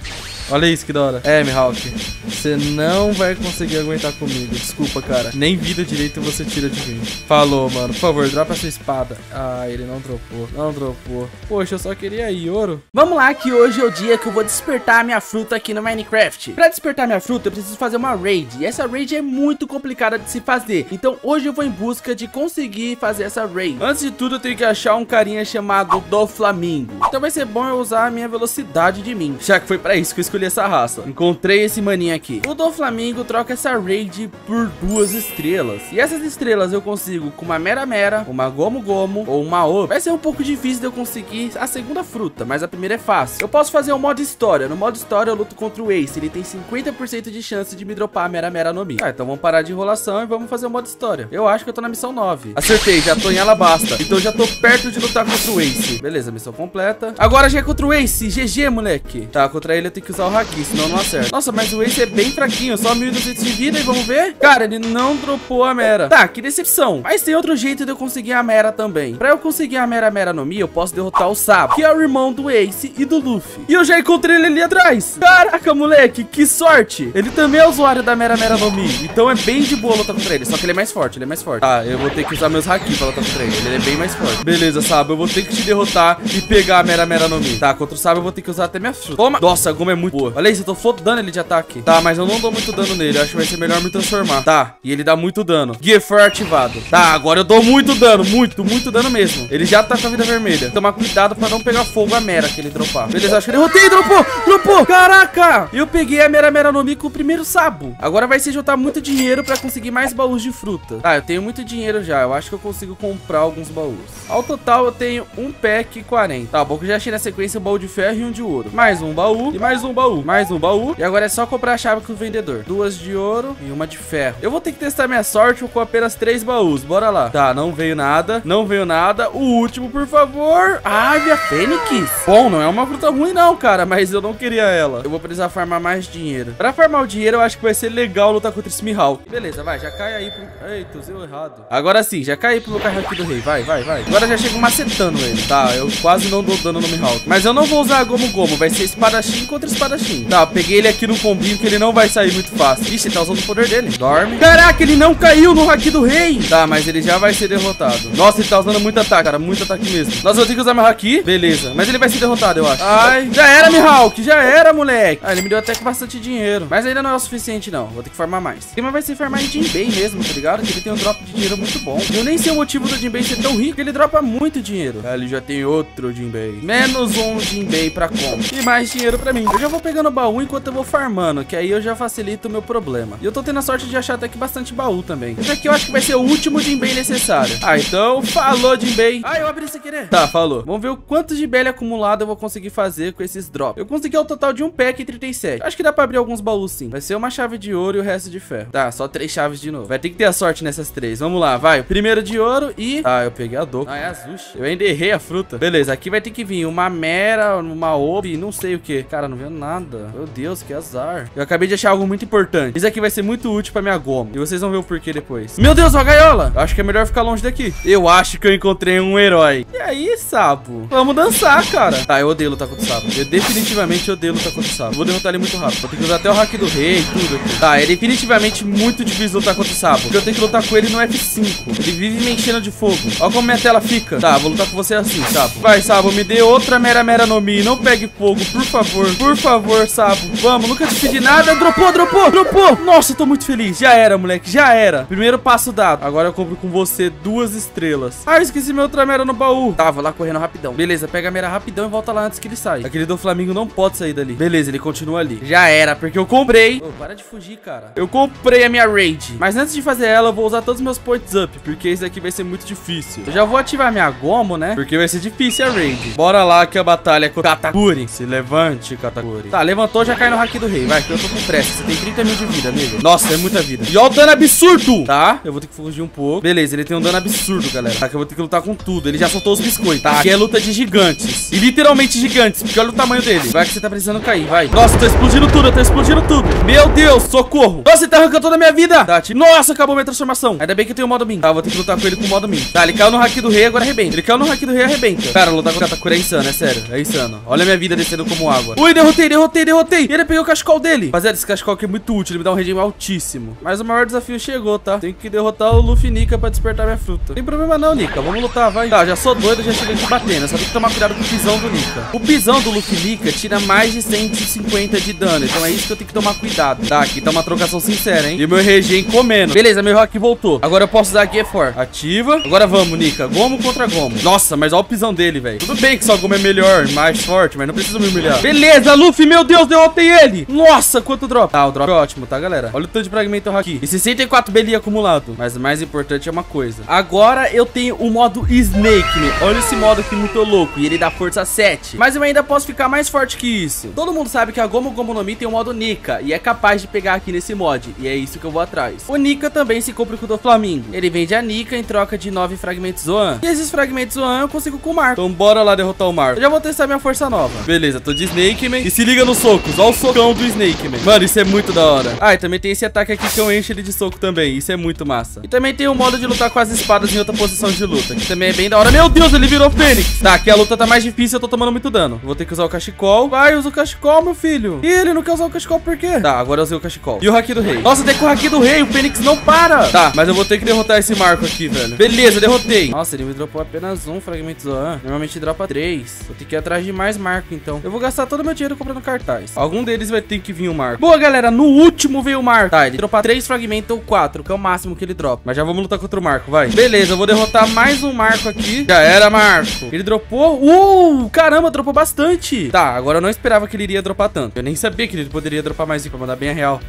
Olha isso, que da hora. É, Mihawk. Você não vai conseguir aguentar comigo. Desculpa, cara. Nem vida direito você tira de mim. Falou, mano. Por favor, dropa sua espada. Ah, ele não dropou. Não dropou. Poxa, eu só queria ouro. Vamos lá, que hoje é o dia que eu vou despertar a minha fruta aqui no Minecraft. Pra despertar minha fruta, eu preciso fazer uma raid. E essa raid é muito complicada de se fazer. Então hoje eu vou em busca de conseguir fazer essa raid. Antes de tudo, eu tenho que achar um carinha chamado Do Flamingo. Então vai ser bom eu usar a minha velocidade de mim. Já que foi pra isso que eu escolhi essa raça. Encontrei esse maninho aqui. O do Flamingo troca essa raid por duas estrelas. E essas estrelas eu consigo com uma Mera Mera, uma Gomu Gomu ou uma O. Vai ser um pouco difícil de eu conseguir a segunda fruta, mas a primeira é fácil. Eu posso fazer o modo história. No modo história eu luto contra o Ace. Ele tem 50% de chance de me dropar a Mera Mera no Mi. Ah, então vamos parar de enrolação e vamos fazer o modo história. Eu acho que eu tô na missão 9. Acertei, já tô em Alabasta. Então já tô perto de lutar contra o Ace. Beleza, missão completa. Agora já é contra o Ace. GG, moleque. Tá, contra ele eu tenho que usar o Haki, senão não acerta. Nossa, mas o Ace é bem fraquinho, só 1200 de vida e vamos ver? Cara, ele não dropou a Mera. Tá, que decepção. Mas tem outro jeito de eu conseguir a Mera também. Pra eu conseguir a Mera Mera no Mi, eu posso derrotar o Sabo, que é o irmão do Ace e do Luffy. E eu já encontrei ele ali atrás. Caraca, moleque, que sorte. Ele também é usuário da Mera Mera no Mi. Então é bem de boa lutar contra ele. Só que ele é mais forte, ele é mais forte. Tá, eu vou ter que usar meus Haki pra lutar contra ele. Ele é bem mais forte. Beleza, Sabo, eu vou ter que te derrotar e pegar a Mera Mera no Mi. Tá, contra o Sabo eu vou ter que usar até minha fruta. Toma. Nossa, a Goma é muito boa. Olha isso, eu tô fodando ele de ataque. Tá, mas eu não dou muito dano nele. Acho que vai ser melhor me transformar. Tá, e ele dá muito dano. Gear for ativado. Tá, agora eu dou muito dano. Muito, muito dano mesmo. Ele já tá com a vida vermelha. Tomar cuidado pra não pegar fogo a Mera que ele dropar. Beleza, acho que ele derrotei. Dropou, dropou. Caraca. Eu peguei a Mera Mera no Mi com o primeiro sabo. Agora vai ser juntar muito dinheiro pra conseguir mais baús de fruta. Tá, eu tenho muito dinheiro já. Eu acho que eu consigo comprar alguns baús. Ao total, eu tenho um pack 40. Tá bom que eu já achei na sequência um baú de ferro e um de ouro. Mais um baú e mais um baú. Mais um baú. E agora é só comprar a chave com o vendedor. Duas de ouro e uma de ferro. Eu vou ter que testar minha sorte com apenas três baús. Bora lá. Tá, não veio nada. Não veio nada. O último, por favor. Ave a Fênix. Bom, não é uma fruta ruim não, cara. Mas eu não queria ela. Eu vou precisar farmar mais dinheiro. Pra farmar o dinheiro, eu acho que vai ser legal lutar contra esse Mihawk. Beleza, vai. Já cai aí pro... Eita, usei errado. Agora sim, já cai aí pro meu carro aqui do rei. Vai, vai, vai. Agora já chego macetando ele. Tá, eu quase não dou dano no Mihawk. Mas eu não vou usar a Gomu Gomu. Vai ser espadachim contra espadachim. Tá, peguei ele aqui no combinho que ele não vai sair muito fácil. Ixi, ele tá usando o poder dele. Dorme. Caraca, ele não caiu no haki do rei. Tá, mas ele já vai ser derrotado. Nossa, ele tá usando muito ataque, cara. Muito ataque mesmo. Nossa, eu tenho que usar meu haki. Beleza. Mas ele vai ser derrotado, eu acho. Ai, já era, Mihawk. Já era, moleque. Ah, ele me deu até que bastante dinheiro. Mas ainda não é o suficiente, não. Vou ter que farmar mais. O tema vai ser farmar em Jinbei mesmo, tá ligado? Que ele tem um drop de dinheiro muito bom. Eu nem sei o motivo do Jinbei ser tão rico. Ele dropa muito dinheiro. Ah, ele já tem outro Jinbei. Menos um Jinbei pra compra. E mais dinheiro pra mim. Eu já vou pegando baú enquanto eu vou farmando, que aí eu já facilito o meu problema. E eu tô tendo a sorte de achar até que bastante baú também. Esse aqui eu acho que vai ser o último Jinbei necessário. Ah, então, falou, Jinbei. Ah, eu abri sem querer. Tá, falou. Vamos ver o quanto de belly acumulado eu vou conseguir fazer com esses drops. Eu consegui o total de um pack e 37. Acho que dá pra abrir alguns baús sim. Vai ser uma chave de ouro e o resto de ferro. Tá, só três chaves de novo. Vai ter que ter a sorte nessas três. Vamos lá, vai. Primeiro de ouro e... Ah, eu peguei a dor. Ah, é azul. Eu ainda errei a fruta. Beleza, aqui vai ter que vir uma mera, uma obi, não sei o que. Cara, não veio nada. Meu Deus, que azar. Eu acabei de achar algo muito importante. Isso aqui vai ser muito útil pra minha goma. E vocês vão ver o porquê depois. Meu Deus, uma gaiola. Eu acho que é melhor ficar longe daqui. Eu acho que eu encontrei um herói. E aí, sapo? Vamos dançar, cara. Tá, eu odeio lutar contra o sapo. Eu definitivamente odeio lutar contra o sapo. Vou derrotar ele muito rápido. Vou ter que usar até o hack do rei e tudo aqui. Tá, é definitivamente muito difícil lutar contra o sapo. Porque eu tenho que lutar com ele no F5. Ele vive me enchendo de fogo. Olha como minha tela fica. Tá, vou lutar com você assim, sapo. Vai, sapo, me dê outra mera mera no Mi. Não pegue fogo, por favor. Por favor, sapo. Vamos, nunca te pedi nada. Dropou, dropou, dropou. Nossa, eu tô muito feliz. Já era, moleque, já era. Primeiro passo dado. Agora eu compro com você duas estrelas. Ah, eu esqueci meu outra mera no baú. Tá, vou lá correndo rapidão. Beleza, pega a mera rapidão e volta lá antes que ele saia. Aquele do Flamengo não pode sair dali. Beleza, ele continua ali. Já era, porque eu comprei. Ô, para de fugir, cara. Eu comprei a minha raid. Mas antes de fazer ela, eu vou usar todos os meus points up, porque esse aqui vai ser muito difícil. Eu já vou ativar minha gomo, né? Porque vai ser difícil a raid. Bora lá que a batalha é com Katakuri. Se levante, Katakuri. Tá, levantou, já cai no hack do rei. Vai, que eu tô com pressa. Você tem 30 mil de vida, amigo. Nossa, é muita vida. E ó o dano absurdo. Tá, eu vou ter que fugir um pouco. Beleza, ele tem um dano absurdo, galera. Tá, que eu vou ter que lutar com tudo. Ele já soltou os biscoitos. Tá, aqui é luta de gigantes. E literalmente gigantes, porque olha o tamanho dele. Vai que você tá precisando cair, vai. Nossa, tô explodindo tudo, eu tô explodindo tudo. Meu Deus, socorro. Nossa, ele tá arrancando toda a minha vida. Tá, nossa, acabou minha transformação. Ainda bem que eu tenho o modo min. Tá, vou ter que lutar com ele com o modo min. Tá, ele caiu no hack do rei, agora arrebenta. Ele caiu no hack do rei, arrebenta. Cara, lutar com o Katakuri é insano, é sério. É insano. Olha a minha vida descendo como água. Ui, derrotei, derrotei. Derrotei, derrotei. E ele pegou o cachecol dele. Rapaziada, esse cachecol aqui é muito útil. Ele me dá um regime altíssimo. Mas o maior desafio chegou, tá? Tenho que derrotar o Luffy Nika pra despertar minha fruta. Tem problema não, Nika. Vamos lutar, vai. Tá, já sou doido, já cheguei aqui batendo. Só tem que tomar cuidado com o pisão do Nika. O pisão do Luffy Nika tira mais de 150 de dano. Então é isso que eu tenho que tomar cuidado. Tá, aqui tá uma trocação sincera, hein? E meu regime comendo. Beleza, meu rock voltou. Agora eu posso usar aqui for. Ativa. Agora vamos, Nika. Gomo contra Gomo. Nossa, mas olha o pisão dele, velho. Tudo bem que só Gomo é melhor, mais forte, mas não precisa me humilhar. Beleza, Luffy, meu Deus, derrotei ele. Nossa, quanto drop. Tá, o drop é ótimo, tá, galera? Olha o tanto de fragmento aqui. E 64 BL acumulado. Mas o mais importante é uma coisa. Agora eu tenho o modo Snake, né? Olha esse modo aqui muito louco. E ele dá força 7. Mas eu ainda posso ficar mais forte que isso. Todo mundo sabe que a Gomu Gomu no Mi tem o modo Nika. E é capaz de pegar aqui nesse mod. E é isso que eu vou atrás. O Nika também se compra com o do Flamingo. Ele vende a Nika em troca de 9 fragmentos Zoan. E esses fragmentos Zoan eu consigo com o Marco. Então bora lá derrotar o Marco. Eu já vou testar minha força nova. Beleza, tô de Snake Man. E se liga nos socos. Olha o socão do Snake Man. Mano, isso é muito da hora. Ah, e também tem esse ataque aqui que eu encho ele de soco também. Isso é muito massa. E também tem o modo de lutar com as espadas em outra posição de luta. Que também é bem da hora. Meu Deus, ele virou Fênix. Tá, aqui a luta tá mais difícil. Eu tô tomando muito dano. Vou ter que usar o cachecol. Vai, usa o cachecol, meu filho. Ih, ele não quer usar o cachecol por quê? Tá, agora eu usei o cachecol. E o Haki do Rei. Nossa, tem com o Haki do Rei. O Fênix não para. Tá, mas eu vou ter que derrotar esse Marco aqui, velho. Beleza, derrotei. Nossa, ele me dropou apenas um fragmento Zoan. Normalmente dropa três. Vou ter que ir atrás de mais Marco, então. Eu vou gastar todo meu dinheiro comprando cartaz. Algum deles vai ter que vir o Marco. Boa, galera. No último veio o Marco. Tá, ele dropa três fragmentos ou quatro, que é o máximo que ele dropa. Mas já vamos lutar contra o Marco, vai. Beleza, eu vou derrotar mais um Marco aqui. Já era, Marco. Ele dropou. Uh, caramba, dropou bastante. Tá, agora eu não esperava que ele iria dropar tanto. Eu nem sabia que ele poderia dropar mais pra mandar bem a real.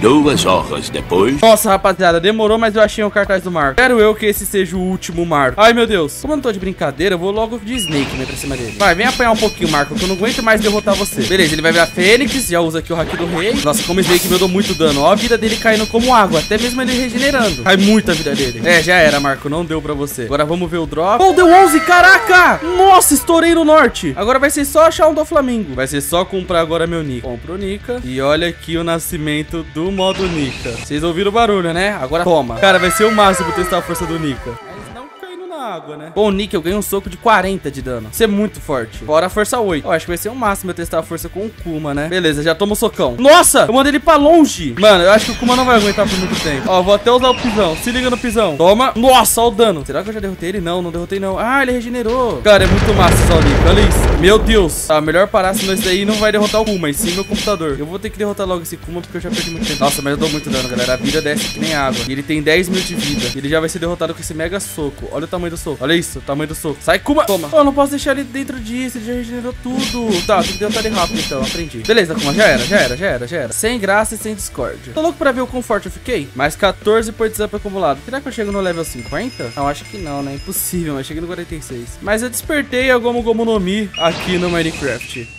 Duas horas depois. Nossa, rapaziada, demorou, mas eu achei o cartaz do Marco. Quero eu que esse seja o último Marco. Ai, meu Deus. Como eu não tô de brincadeira, eu vou logo de Snake, né, pra cima dele. Vai, vem apanhar um pouquinho, Marco, que eu não aguento mais derrotar você. Beleza, ele vai virar Fênix, já usa aqui o Haki do Rei. Nossa, como Snake me deu muito dano. Ó a vida dele caindo como água, até mesmo ele regenerando. Cai muito a vida dele. É, já era, Marco, não deu pra você. Agora vamos ver o drop. Oh, deu 11, caraca! Nossa, estourei no norte. Agora vai ser só achar um do Flamengo. Vai ser só comprar agora meu Nika. Compro o Nika. E olha aqui o nascimento do modo Nika. Vocês ouviram o barulho, né? Agora toma. Cara, vai ser o máximo testar a força do Nika. Mas não caindo na água, né? Bom, Nika, eu ganhei um soco de 40 de dano. Isso é muito forte. Fora a força 8. Eu acho que vai ser o máximo eu testar a força com o Kuma, né? Beleza, já toma o socão. Nossa, eu mandei ele pra longe. Mano, eu acho que o Kuma não vai aguentar por muito tempo. Ó, vou até usar o pisão. Se liga no pisão. Toma. Nossa, olha o dano. Será que eu já derrotei ele? Não, não derrotei não. Ah, ele regenerou. Cara, é muito massa o Nika. Olha isso. Meu Deus. Tá, melhor parar, senão esse daí não vai derrotar o Kuma, e sim meu computador. Eu vou ter que derrotar logo esse Kuma porque eu já perdi muito tempo. Nossa, mas eu dou muito dano, galera. A vida desce que nem água. E ele tem 10 mil de vida. Ele já vai ser derrotado com esse mega soco. Olha o tamanho do soco. Olha isso, o tamanho do soco. Sai, Kuma. Toma. Oh, eu não posso deixar ele dentro disso. Ele já regenerou tudo. Tá, tem que derrotar ele rápido então. Aprendi. Beleza, Kuma. Já era, já era, já era, já era. Sem graça e sem discórdia. Tô louco pra ver o quão forte eu fiquei. Mais 14 points up acumulado. Será que eu chego no level 50? Não, acho que não, né? Impossível, mas cheguei no 46. Mas eu despertei a Gomu Gomu no Mi aqui no Minecraft.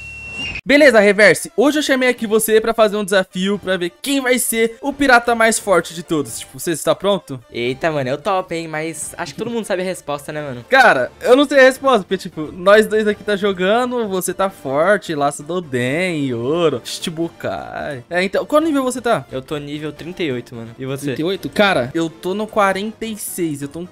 Beleza, Reverse, hoje eu chamei aqui você pra fazer um desafio pra ver quem vai ser o pirata mais forte de todos. Tipo, você está pronto? Eita, mano, eu top, hein? Mas acho que todo mundo sabe a resposta, né, mano? Cara, eu não sei a resposta, porque, tipo, nós dois aqui tá jogando, você tá forte, laço do Den, ouro, Shichibukai. É, então, qual nível você tá? Eu tô nível 38, mano. E você? 38? Cara, eu tô no 46, eu tô um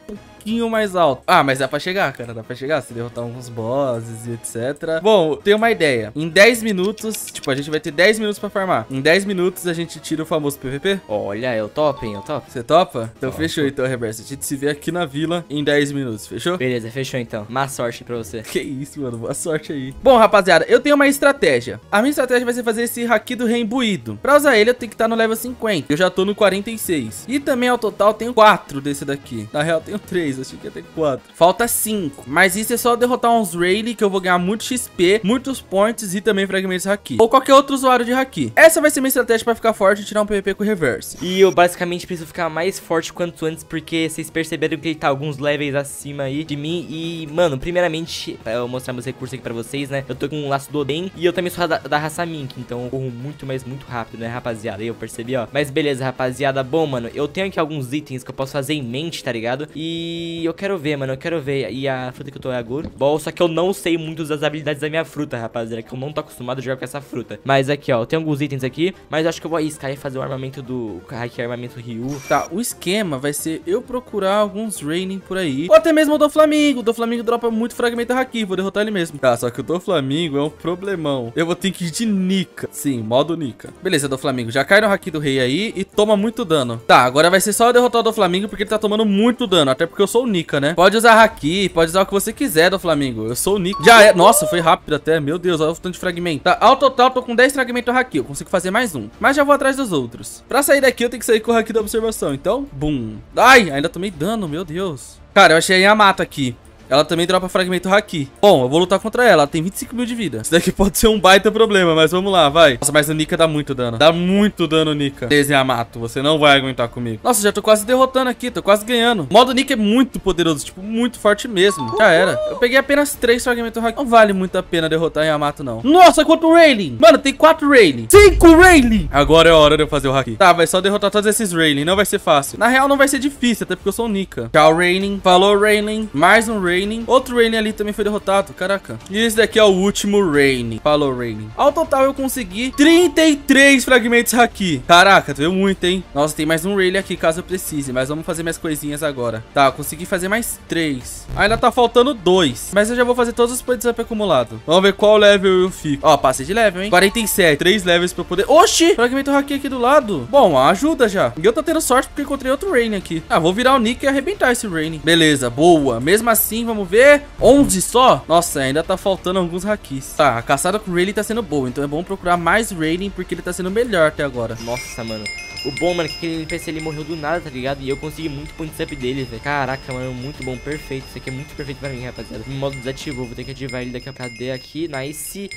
pouquinho mais alto. Ah, mas dá pra chegar, cara, dá pra chegar, se derrotar alguns bosses e etc. Bom, tem uma ideia. Em 10 minutos, tipo, a gente vai ter 10 minutos pra farmar. Em 10 minutos a gente tira o famoso PVP. Olha, eu top, hein? Eu top. Você topa? Então Topo. fechou então, Reverso. A gente se vê aqui na vila em 10 minutos, fechou? Beleza, fechou então. Má sorte pra você. Que isso, mano. Boa sorte aí. Bom, rapaziada, eu tenho uma estratégia. A minha estratégia vai ser fazer esse haki do rei imbuído. Pra usar ele, eu tenho que estar no level 50. Eu já tô no 46. E também, ao total, tenho 4 desse daqui. Na real, tenho 3. Achei que ia ter 4. Falta 5. Mas isso é só derrotar uns Rayleigh, que eu vou ganhar muito XP, muitos points e também fragmentos haki. Ou qualquer outro usuário de haki. Essa vai ser minha estratégia pra ficar forte e tirar um PvP com o reverse. E eu basicamente preciso ficar mais forte quanto antes, porque vocês perceberam que ele tá alguns levels acima aí de mim. E, mano, primeiramente, pra eu mostrar meus recursos aqui pra vocês, né? Eu tô com um laço do Oden e eu também sou da, da raça Mink, então eu corro muito, mas muito rápido, né, rapaziada? Aí eu percebi, ó. Mas beleza, rapaziada. Bom, mano, eu tenho aqui alguns itens que eu posso fazer em mente, tá ligado? E eu quero ver, mano, eu quero ver. E a fruta que eu tô é a Ball, só que eu não sei muito das habilidades da minha fruta, rapaziada, que eu não tô acostumado a jogar com essa fruta. Mas aqui, ó, tem alguns itens aqui, mas eu acho que eu vou arriscar e fazer o armamento do... Aqui, armamento Ryu. Tá, o esquema vai ser eu procurar alguns Raining por aí. Ou até mesmo o do Flamengo. O do Flamengo dropa muito fragmento Haki, vou derrotar ele mesmo. Tá, só que o do Flamengo é um problemão. Eu vou ter que ir de Nika. Sim, modo Nika. Beleza, do Flamengo. Já cai no Haki do rei aí e toma muito dano. Tá, agora vai ser só eu derrotar o do Flamengo porque ele tá tomando muito dano. Até porque eu sou o Nika, né? Pode usar Haki, pode usar o que você quiser do Flamengo. Eu sou o Nika. Já é. Nossa, foi rápido até. Meu Deus, olha o tanto de fragmento. Tá, ao total, tô com 10 fragmentos Haki. Eu consigo fazer mais um. Mas já vou atrás dos outros. Pra sair daqui, eu tenho que sair com o Haki da observação. Então, bum. Ai, ainda tomei dano, meu Deus. Cara, eu achei a Yamato aqui. Ela também dropa fragmento haki. Bom, eu vou lutar contra ela. Ela tem 25 mil de vida. Isso daqui pode ser um baita problema, mas vamos lá, vai. Nossa, mas o Nika dá muito dano. Dá muito dano, Nika. Yamato, você não vai aguentar comigo. Nossa, já tô quase derrotando aqui. Tô quase ganhando. O modo Nika é muito poderoso. Tipo, muito forte mesmo. Já era. Eu peguei apenas 3 fragmentos haki. Não vale muito a pena derrotar Yamato, não. Nossa, quanto Rayleigh. Mano, tem 4 Rayleigh. 5 Rayleigh. Agora é a hora de eu fazer o haki. Tá, vai só derrotar todos esses Rayleigh. Não vai ser fácil. Na real, não vai ser difícil, até porque eu sou o Nika. Tchau, Raining. Falou, Raining. Mais um Raining. Outro Raining ali também foi derrotado, caraca. E esse daqui é o último Rain. Falou, Rain. Ao total eu consegui 33 fragmentos aqui. Caraca, veio muito, hein? Nossa, tem mais um Rain aqui caso eu precise, mas vamos fazer minhas coisinhas agora. Tá, consegui fazer mais 3. Ainda tá faltando 2, mas eu já vou fazer todos os points up acumulados. Vamos ver qual level eu fico. Ó, passei de level, hein? 47, 3 levels pra eu poder... Oxi! Fragmento Haki aqui do lado. Bom, ajuda já. E eu tô tendo sorte porque encontrei outro Rain aqui. Ah, vou virar o Nick e arrebentar esse Rain. Beleza, boa. Mesmo assim, vamos ver. 11 só? Nossa, ainda tá faltando alguns hakis. Tá, a caçada com o Rayleigh tá sendo boa, então é bom procurar mais Rayleigh porque ele tá sendo melhor até agora. Nossa, mano. O bom, mano, é que aquele NPC ele morreu do nada, tá ligado? E eu consegui muito points up dele, velho. Caraca, mano, muito bom, perfeito. Isso aqui é muito perfeito pra mim, rapaziada. No modo desativo, vou ter que ativar ele daqui a Cadê aqui? Nice.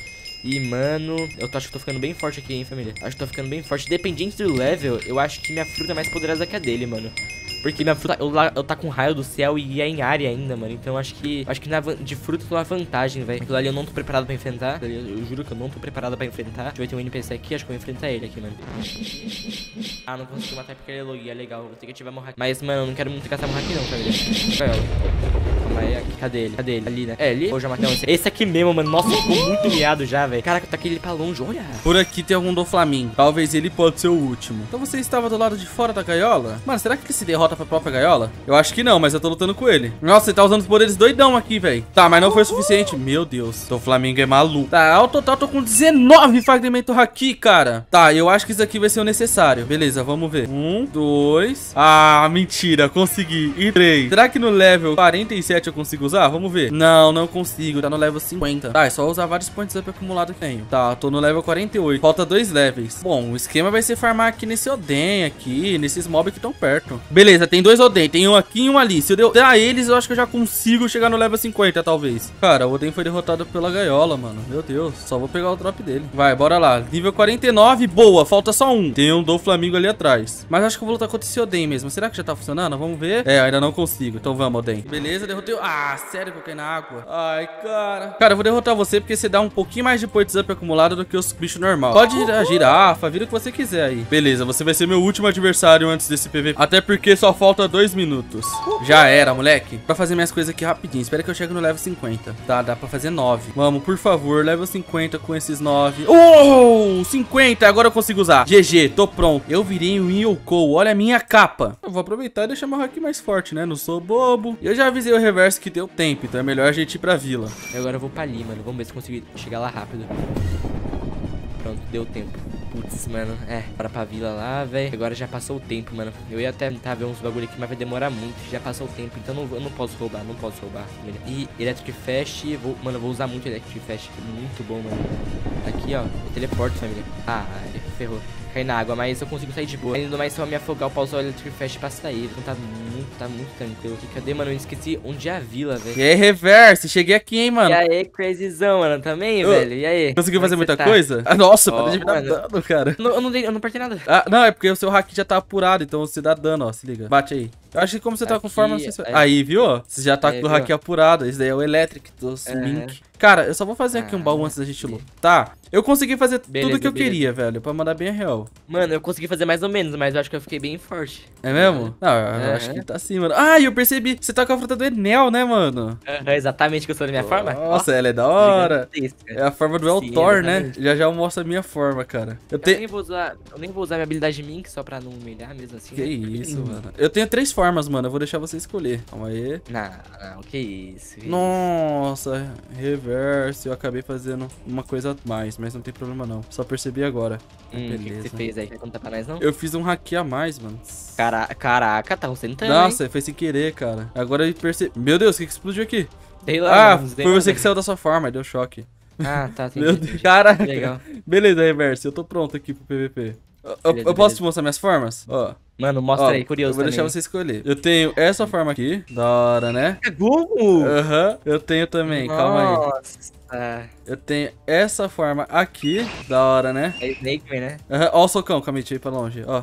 E, mano, eu tô, acho que tô ficando bem forte aqui, hein, família. Acho que tô ficando bem forte. Dependente do level, eu acho que minha fruta é mais poderosa que a dele, mano. Porque minha fruta, eu, eu tá com raio do céu e é em área ainda, mano. Então acho que acho que na, de fruta eu tô vantagem, velho. Aquilo ali eu não tô preparado pra enfrentar. Eu, eu, juro que eu não tô preparado pra enfrentar. Deixa eu ver, tem um NPC aqui, acho que eu vou enfrentar ele aqui, mano. Ah, não consigo matar porque ele é logia, é legal. Vou ter que ativar meu hack. Mas, mano, eu não quero muito caçar meu hack não, família. Calma aí, aqui. Cadê ele? Cadê ele? Ali, né? É, ali? Ou já matei um. Esse aqui mesmo, mano. Nossa, ficou muito miado já, velho. Caraca, eu taquei ele pra longe, olha. Por aqui tem algum do Flamingo. Talvez ele pode ser o último. Então você estava do lado de fora da gaiola? Mano, será que ele se derrota pra própria gaiola? Eu acho que não, mas eu tô lutando com ele. Nossa, ele tá usando os poderes doidão aqui, velho. Tá, mas não foi o suficiente. Meu Deus. Então o Flamengo é maluco. Tá, ao total tô com 19 fragmentos aqui, cara. Tá, eu acho que isso aqui vai ser o necessário. Beleza, vamos ver. Um, dois. Ah, mentira. Consegui. E três. Será que no level 47 eu consigo usar? Vamos ver. Não, não consigo. Tá no level 50. Tá, é só usar vários points up acumulados que tenho. Tá, tô no level 48. Falta dois levels. Bom, o esquema vai ser farmar aqui nesse Oden aqui, nesses mobs que estão perto. Beleza, tem dois Oden. Tem um aqui e um ali. Se eu derrotar eles, eu acho que eu já consigo chegar no level 50, talvez. Cara, o Oden foi derrotado pela gaiola, mano. Meu Deus, só vou pegar o drop dele. Vai, bora lá. Nível 49, boa. Falta só um. Tem um do Flamingo ali atrás. Mas acho que eu vou lutar contra esse Oden mesmo. Será que já tá funcionando? Vamos ver. É, ainda não consigo. Então vamos, Oden. Beleza, derrotei. Ah, sério que eu caí na água? Ai, cara. Cara, eu vou derrotar você porque você dá um pouquinho mais de points up acumulado do que os bichos normal. Pode ir a girafa, vira o que você quiser aí. Beleza, você vai ser meu último adversário antes desse PVP. Até porque só falta dois minutos. Já era, moleque. Pra fazer minhas coisas aqui rapidinho. Espera que eu chegue no level 50. Tá, dá pra fazer 9. Vamos, por favor, level 50 com esses 9. Oh, 50. Agora eu consigo usar. GG, tô pronto. Eu virei um Yoko. Olha a minha capa. Eu vou aproveitar e deixar meu hack mais forte, né? Não sou bobo. Eu já avisei o reverso que deu tempo. Então é melhor a gente ir pra vila. Agora eu vou pra ali, mano. Vamos ver se consigo chegar lá rápido. Pronto, deu tempo. Putz, mano, é, para pra vila lá, velho. Agora já passou o tempo, mano. Eu ia até tentar ver uns bagulho aqui, mas vai demorar muito. Já passou o tempo, então não, eu não posso roubar, não posso roubar. E Electric Fast, vou, mano, eu vou usar muito Electric Fast, muito bom, mano. Aqui, ó, eu teleporto, família. Ah, ferrou cair na água, mas eu consigo sair de boa. Ainda mais se eu me afogar, eu usar o Electric Fast pra sair. Então tá muito, tá muito tranquilo. Aqui, cadê, mano? Eu esqueci onde é a vila, velho. E aí, Reverse, cheguei aqui, hein, mano. E aí, crazyzão, mano, também, velho? E aí? Conseguiu fazer é muita tá? coisa? Ah, nossa, oh, de me dar dano, cara. Não, eu, não dei, eu não apertei nada. Ah, não, é porque o seu hack já tá apurado, então você dá dano, ó, se liga. Bate aí. Eu acho que como você tá aqui, com forma... Você... Aí, viu? Você já tá é, com o hack apurado. Esse daí é o Electric dos uhum. Link. Cara, eu só vou fazer aqui um baú antes da gente lutar. Eu consegui fazer Beleza, tudo que eu beleza. queria, velho, pra mandar bem a real. Mano, eu consegui fazer mais ou menos, mas eu acho que eu fiquei bem forte. É mesmo? Não, eu É. acho que tá assim, mano. Ah, eu percebi. Você tá com a fruta do Enel, né, mano? Aham, exatamente que eu sou da minha forma. Nossa, ela é da hora. É a forma do El Sim, Thor, né? Já já eu mostro a minha forma, cara. Eu Eu nem vou usar, eu nem vou usar minha habilidade de Mink só pra não humilhar mesmo assim. Que né? isso, mano. Eu tenho três formas, mano. Eu vou deixar você escolher. Calma aí. Não, não, que isso. que Nossa, reverso. Eu acabei fazendo uma coisa a mais, mas não tem problema não. Só percebi agora. Hum, o que, que beleza. você fez aí? Quer contar pra nós, não? Eu fiz um hack a mais, mano. Cara, caraca, tá ostentando, Nossa, foi sem querer, cara. Agora eu percebi. Meu Deus, o que, que explodiu aqui? hein? Sei lá, Ah, foi você que velho. saiu da sua forma, deu choque. Ah, tá, entendi. Meu Deus. Caraca. Legal. Beleza, reverso. Eu tô pronto aqui pro PVP. Eu, eu- Beleza, eu posso beleza. te mostrar minhas formas? Ó. Mano, mostra ó, aí, curioso Eu vou deixar também. você escolher. Eu tenho essa forma aqui. Da hora, né? Como? Aham. Eu tenho também, calma aí. Nossa. Eu tenho essa forma aqui. Da hora, né? É Snake né? Aham. Ó o socão, Kamite, aí pra longe, ó.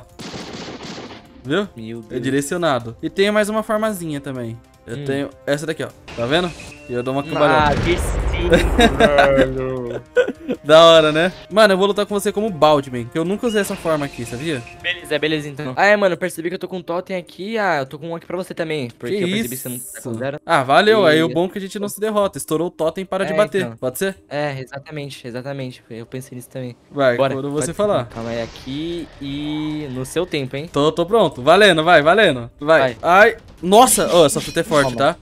Viu? Meu É Deus. direcionado. E tenho mais uma formazinha também. Eu Hum. tenho essa daqui, ó. Tá vendo? E eu dou uma Ah, cambalhota. que sim, velho. Da hora, né? Mano, eu vou lutar com você como Baldman, que eu nunca usei essa forma aqui, sabia? Beleza, beleza então. Ah, é, mano, eu percebi que eu tô com um totem aqui. Ah, eu tô com um aqui pra você também. Porque que eu percebi que você isso? não tá com zero. Ah, valeu. Aí E- o bom é que a gente não se derrota. Estourou o totem e para de É, bater. então. Pode ser? É, exatamente, exatamente. Eu pensei nisso também. Vai, Bora. quando você falar. Calma aí, aqui e no seu tempo, hein? Tô, tô pronto. Valendo, vai, valendo. Vai. Vai. Ai. Nossa, ó, essa fruta é forte, Toma. tá?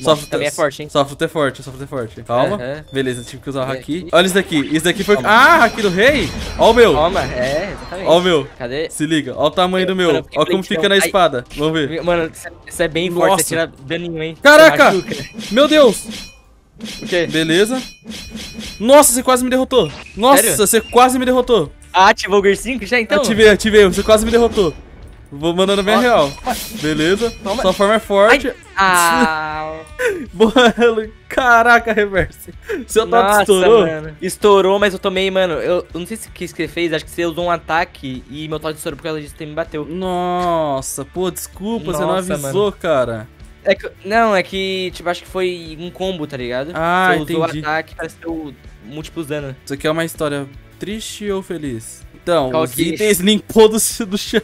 Nossa, também é forte, hein? Só fruta é forte, só fruta é forte. Calma. Aham. Beleza, tive que usar o haki. aqui? Olha isso daqui. Isso daqui foi. Ah, haki do rei? Ó o meu. Toma, é, exatamente. Ó o meu. Cadê? Se liga, ó o tamanho do meu. Ó como fica na espada. Vamos ver. Mano, isso é- é bem Nossa. forte, você tira daninho, hein? Caraca! Meu Deus! O quê? Beleza. Nossa, você quase me derrotou. Nossa, Sério? você quase me derrotou. Ah, ativou o Gear 5 já então? Ativei, ativei. Você quase me derrotou. Vou mandando bem real. Beleza. Toma. Sua forma é forte. Ah, Mano, caraca, reverse. Seu nossa, estourou. mano. Estourou, mas eu tomei, mano. Eu, eu não sei se o que você fez, acho que você usou um ataque e meu toque estourou por causa disso, você me bateu. Nossa, pô, desculpa, você não Nossa, avisou, cara. É que, não, é que, tipo, acho que foi um combo, tá ligado? Ah, você usou o entendi. ataque o múltiplos dano. Isso aqui é uma história triste ou feliz? Então, Qual os que- itens limpou do, do chão.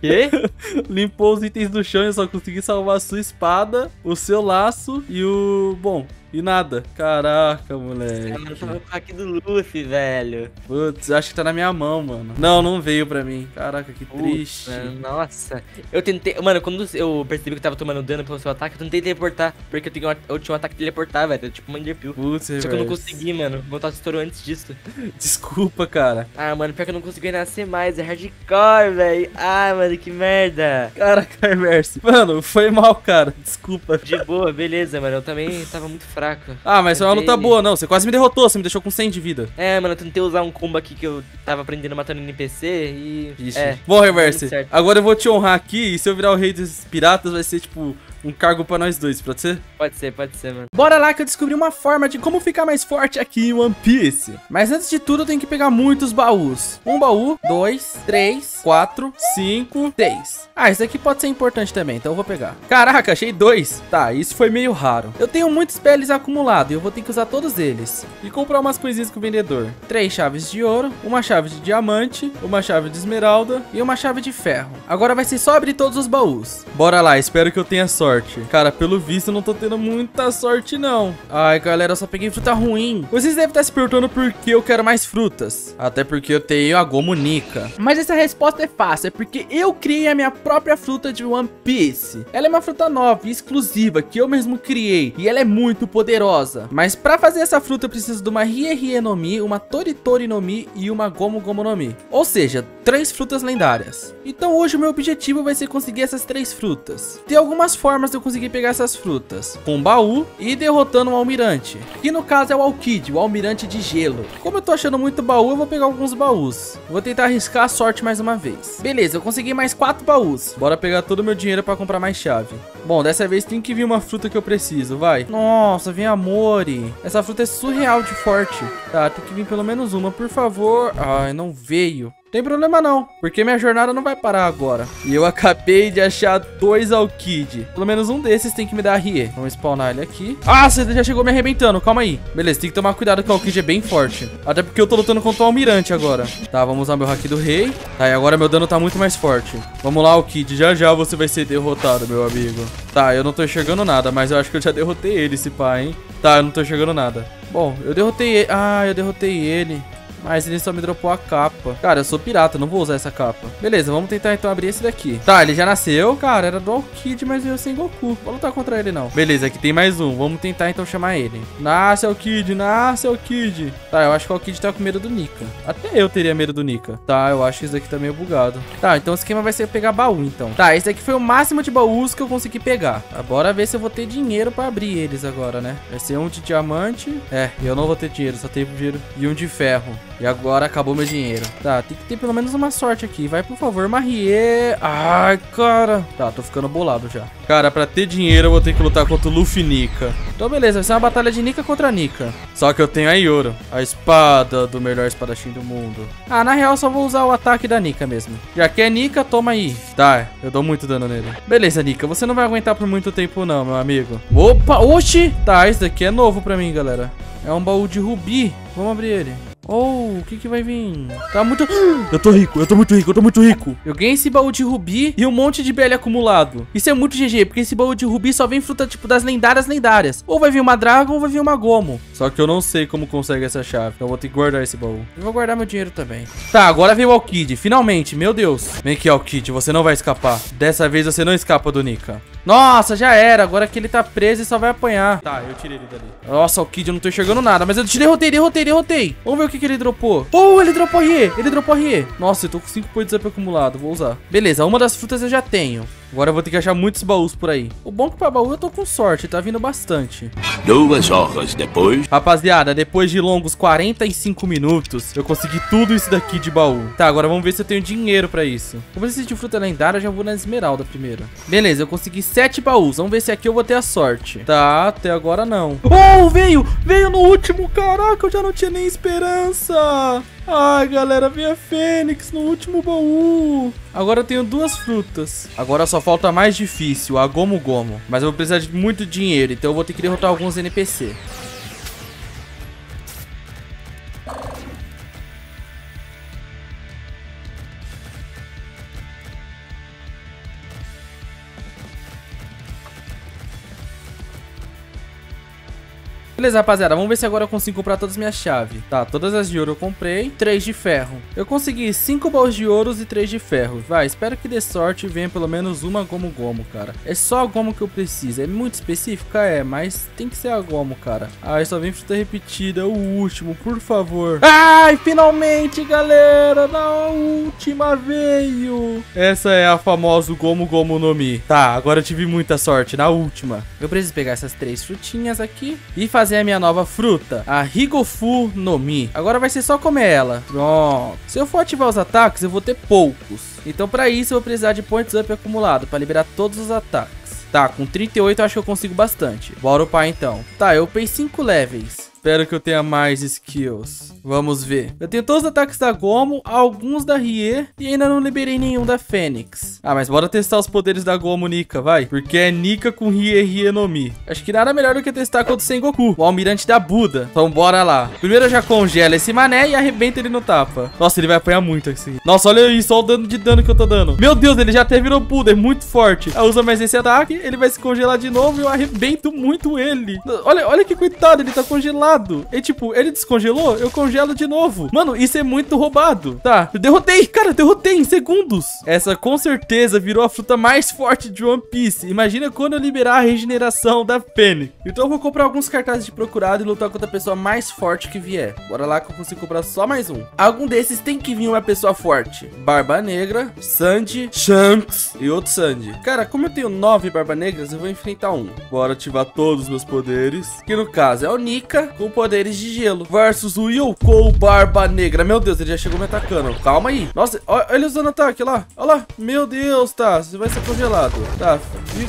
Quê? limpou os itens do chão e eu só consegui salvar a sua espada, o seu laço e o. Bom, e nada. Caraca, moleque. Mano, eu tava com o hack do Luffy, velho. Putz, acho que tá na minha mão, mano. Não, não veio pra mim. Caraca, que Putz, triste. mano, nossa. Eu tentei. Mano, quando eu percebi que eu tava tomando dano pelo seu ataque, eu tentei teleportar. Porque eu, tenho, um- eu tinha um ataque de teleportar, velho. Tipo uma Enderpeel. Putz, Só que eu não consegui, mano. Meu toque estourou antes disso. Desculpa, cara. Ah, mano, pior que eu não consegui nascer mais. É hardcore, velho. Ah, mano, que merda. Caraca, reverse. Mano, foi mal, cara. Desculpa. De boa, beleza, mano. Eu também tava muito fraco. Ah, mas foi uma luta boa, não. Você quase me derrotou, você me deixou com 100 de vida. É, mano, eu tentei usar um combo aqui que eu tava aprendendo matando NPC e. Ixi. É. Bom, Reverse, tudo certo. agora eu vou te honrar aqui e se eu virar o rei dos piratas vai ser tipo um cargo pra nós dois, pode ser? Pode ser, pode ser, mano. Bora lá que eu descobri uma forma de como ficar mais forte aqui em One Piece. Mas antes de tudo eu tenho que pegar muitos baús. Um baú, dois, três, quatro, cinco, seis. Ah, esse aqui pode ser importante também, então eu vou pegar. Caraca, achei dois. Tá, isso foi meio raro. Eu tenho muitos peles acumulados e eu vou ter que usar todos eles. E comprar umas coisinhas com o vendedor. Três chaves de ouro, uma chave de diamante, uma chave de esmeralda e uma chave de ferro. Agora vai ser só abrir todos os baús. Bora lá, espero que eu tenha sorte. Cara, pelo visto eu não tô tendo muita sorte não. Ai, galera, eu só peguei fruta ruim. Vocês devem estar se perguntando por que eu quero mais frutas. Até porque eu tenho a Gomunica. Mas essa resposta é fácil, é porque eu criei a minha própria fruta de One Piece. Ela é uma fruta nova e exclusiva que eu mesmo criei e ela é muito poderosa. Mas pra fazer essa fruta eu preciso de uma Rie no Mi, uma Tori Tori no Mi e uma Gomu Gomu no Mi. Ou seja, três frutas lendárias. Então hoje o meu objetivo vai ser conseguir essas três frutas. Tem algumas formas de eu conseguir pegar essas frutas. Com baú e derrotando um almirante. Que no caso é o Alkid, o almirante de gelo. Como eu tô achando muito baú, eu vou pegar alguns baús. Vou tentar arriscar a sorte mais uma vez. Beleza, eu consegui mais quatro baús. Bora pegar todo o meu dinheiro pra comprar mais chave. Bom, dessa vez tem que vir uma fruta que eu preciso, vai. Nossa, vem Amore. Essa fruta é surreal de forte. Tá, tem que vir pelo menos uma, por favor. Ai, não veio. Tem problema não, porque minha jornada não vai parar agora. E eu acabei de achar dois Alkid. Pelo menos um desses tem que me dar a Rie. Vamos spawnar ele aqui. Ah, você já chegou me arrebentando, calma aí. Beleza, tem que tomar cuidado que o Alkid é bem forte. Até porque eu tô lutando contra o Almirante agora. Tá, vamos usar meu Haki do Rei. Tá, e agora meu dano tá muito mais forte. Vamos lá, Alkid, já já você vai ser derrotado, meu amigo. Tá, eu não tô enxergando nada, mas eu acho que eu já derrotei ele, esse pai, hein. Tá, eu não tô enxergando nada. Bom, eu derrotei ele. Ah, eu derrotei ele. Mas ele só me dropou a capa. Cara, eu sou pirata, não vou usar essa capa. Beleza, vamos tentar então abrir esse daqui. Tá, ele já nasceu. Cara, era do Kid, mas veio sem Goku. Vou lutar contra ele, não. Beleza, aqui tem mais um. Vamos tentar então chamar ele. Nasce, Kid, nasce, Kid. Tá, eu acho que o Kid tá com medo do Nika. Até eu teria medo do Nika. Tá, eu acho que esse daqui tá meio bugado. Tá, então o esquema vai ser pegar baú, então. Tá, esse daqui foi o máximo de baús que eu consegui pegar. Bora ver se eu vou ter dinheiro pra abrir eles agora, né? Vai ser um de diamante. É, eu não vou ter dinheiro, só tenho dinheiro. E um de ferro. E agora acabou meu dinheiro. Tá, tem que ter pelo menos uma sorte aqui. Vai, por favor, Marie. Ai, cara. Tá, tô ficando bolado já. Cara, pra ter dinheiro eu vou ter que lutar contra o Luffy Nika. Então, beleza. Vai ser uma batalha de Nika contra Nika. Só que eu tenho a Yoro. A espada do melhor espadachim do mundo. Ah, na real, só vou usar o ataque da Nika mesmo. Já que é Nika, toma aí. Tá, eu dou muito dano nele. Beleza, Nika. Você não vai aguentar por muito tempo não, meu amigo. Opa, oxi. Tá, esse daqui é novo pra mim, galera. É um baú de rubi. Vamos abrir ele. Oh, o que que vai vir? Tá muito... Eu tô rico, eu tô muito rico, eu tô muito rico. Eu ganhei esse baú de rubi e um monte de BL acumulado. Isso é muito GG, porque esse baú de rubi só vem fruta, tipo, das lendárias lendárias. Ou vai vir uma Dragon ou vai vir uma Gomo. Só que eu não sei como consegue essa chave. Então eu vou ter que guardar esse baú. Eu vou guardar meu dinheiro também. Tá, agora veio o Alkid. Finalmente, meu Deus. Vem aqui, Alkid, você não vai escapar. Dessa vez você não escapa do Nika. Nossa, já era. Agora que ele tá preso e só vai apanhar. Tá, eu tirei ele dali. Nossa, o Kid, eu não tô enxergando nada. Mas eu te derrotei, derrotei, derrotei. Vamos ver o que, que ele dropou. Oh, ele dropou Rie. Ele dropou Rie. Nossa, eu tô com 5 pontos up acumulado. Vou usar. Beleza, uma das frutas eu já tenho. Agora eu vou ter que achar muitos baús por aí. O bom é que pra baú eu tô com sorte, tá vindo bastante. Duas horas depois. Rapaziada, depois de longos 45 minutos, eu consegui tudo isso daqui de baú. Tá, agora vamos ver se eu tenho dinheiro pra isso. Como esse de fruta lendária, eu já vou na esmeralda primeiro. Beleza, eu consegui 7 baús. Vamos ver se aqui eu vou ter a sorte. Tá, até agora não. Oh, veio! Veio no último! Caraca, eu já não tinha nem esperança! Ai, galera, vem a Fênix no último baú. Agora eu tenho duas frutas. Agora só falta mais difícil, a Gomu Gomu. Mas eu vou precisar de muito dinheiro, então eu vou ter que derrotar alguns NPC. Beleza, rapaziada, vamos ver se agora eu consigo comprar todas as minhas chaves. Tá, todas as de ouro eu comprei, três de ferro. Eu consegui cinco baús de ouros e três de ferro. Vai, espero que dê sorte e venha pelo menos uma Gomu Gomu, cara. É só a Gomu que eu preciso. É muito específica? É, mas tem que ser a Gomu, cara. Ai, só vem fruta repetida, o último, por favor. Ai, finalmente, galera, na última veio. Essa é a famosa Gomu Gomu no Mi. Tá, agora eu tive muita sorte, na última. Eu preciso pegar essas três frutinhas aqui e fazer fazer a minha nova fruta, a Higofu no Mi. Agora vai ser só comer ela. Pronto. Se eu for ativar os ataques, eu vou ter poucos. Então para isso eu vou precisar de points up acumulado, para liberar todos os ataques. Tá, com 38 eu acho que eu consigo bastante. Bora upar então. Tá, eu upei 5 levels. Espero que eu tenha mais skills. Vamos ver. Eu tenho todos os ataques da Gomo, alguns da Rie e ainda não liberei nenhum da Fênix. Ah, mas bora testar os poderes da Gomu Nika, vai. Porque é Nika com Rie Rie no Mi. Acho que nada melhor do que testar contra o Sengoku, o almirante da Buda. Então bora lá. Primeiro eu já congelo esse mané e arrebenta ele no tapa. Nossa, ele vai apanhar muito assim. Nossa, olha isso, olha o dano de dano que eu tô dando. Meu Deus, ele já até virou Buda, é muito forte. Eu usa mais esse ataque, ele vai se congelar de novo e eu arrebento muito ele. Olha, olha que coitado, ele tá congelado. E tipo, ele descongelou, eu congelo de novo. Mano, isso é muito roubado. Tá, eu derrotei, cara, derrotei em segundos. Essa com certeza virou a fruta mais forte de One Piece. Imagina quando eu liberar a regeneração da Penny. Então eu vou comprar alguns cartazes de procurado e lutar contra a pessoa mais forte que vier. Bora lá que eu consigo comprar só mais um. Algum desses tem que vir uma pessoa forte. Barba Negra, Sandy, Shanks e outro Sandy. Cara, como eu tenho nove Barba Negras, eu vou enfrentar um. Bora ativar todos os meus poderes. Que no caso é o Nika com poderes de gelo. Versus o Yoko Barba Negra. Meu Deus, ele já chegou me atacando. Calma aí. Nossa, olha ele usando ataque lá. Olha lá. Meu Deus, tá. Você vai ser congelado. Tá,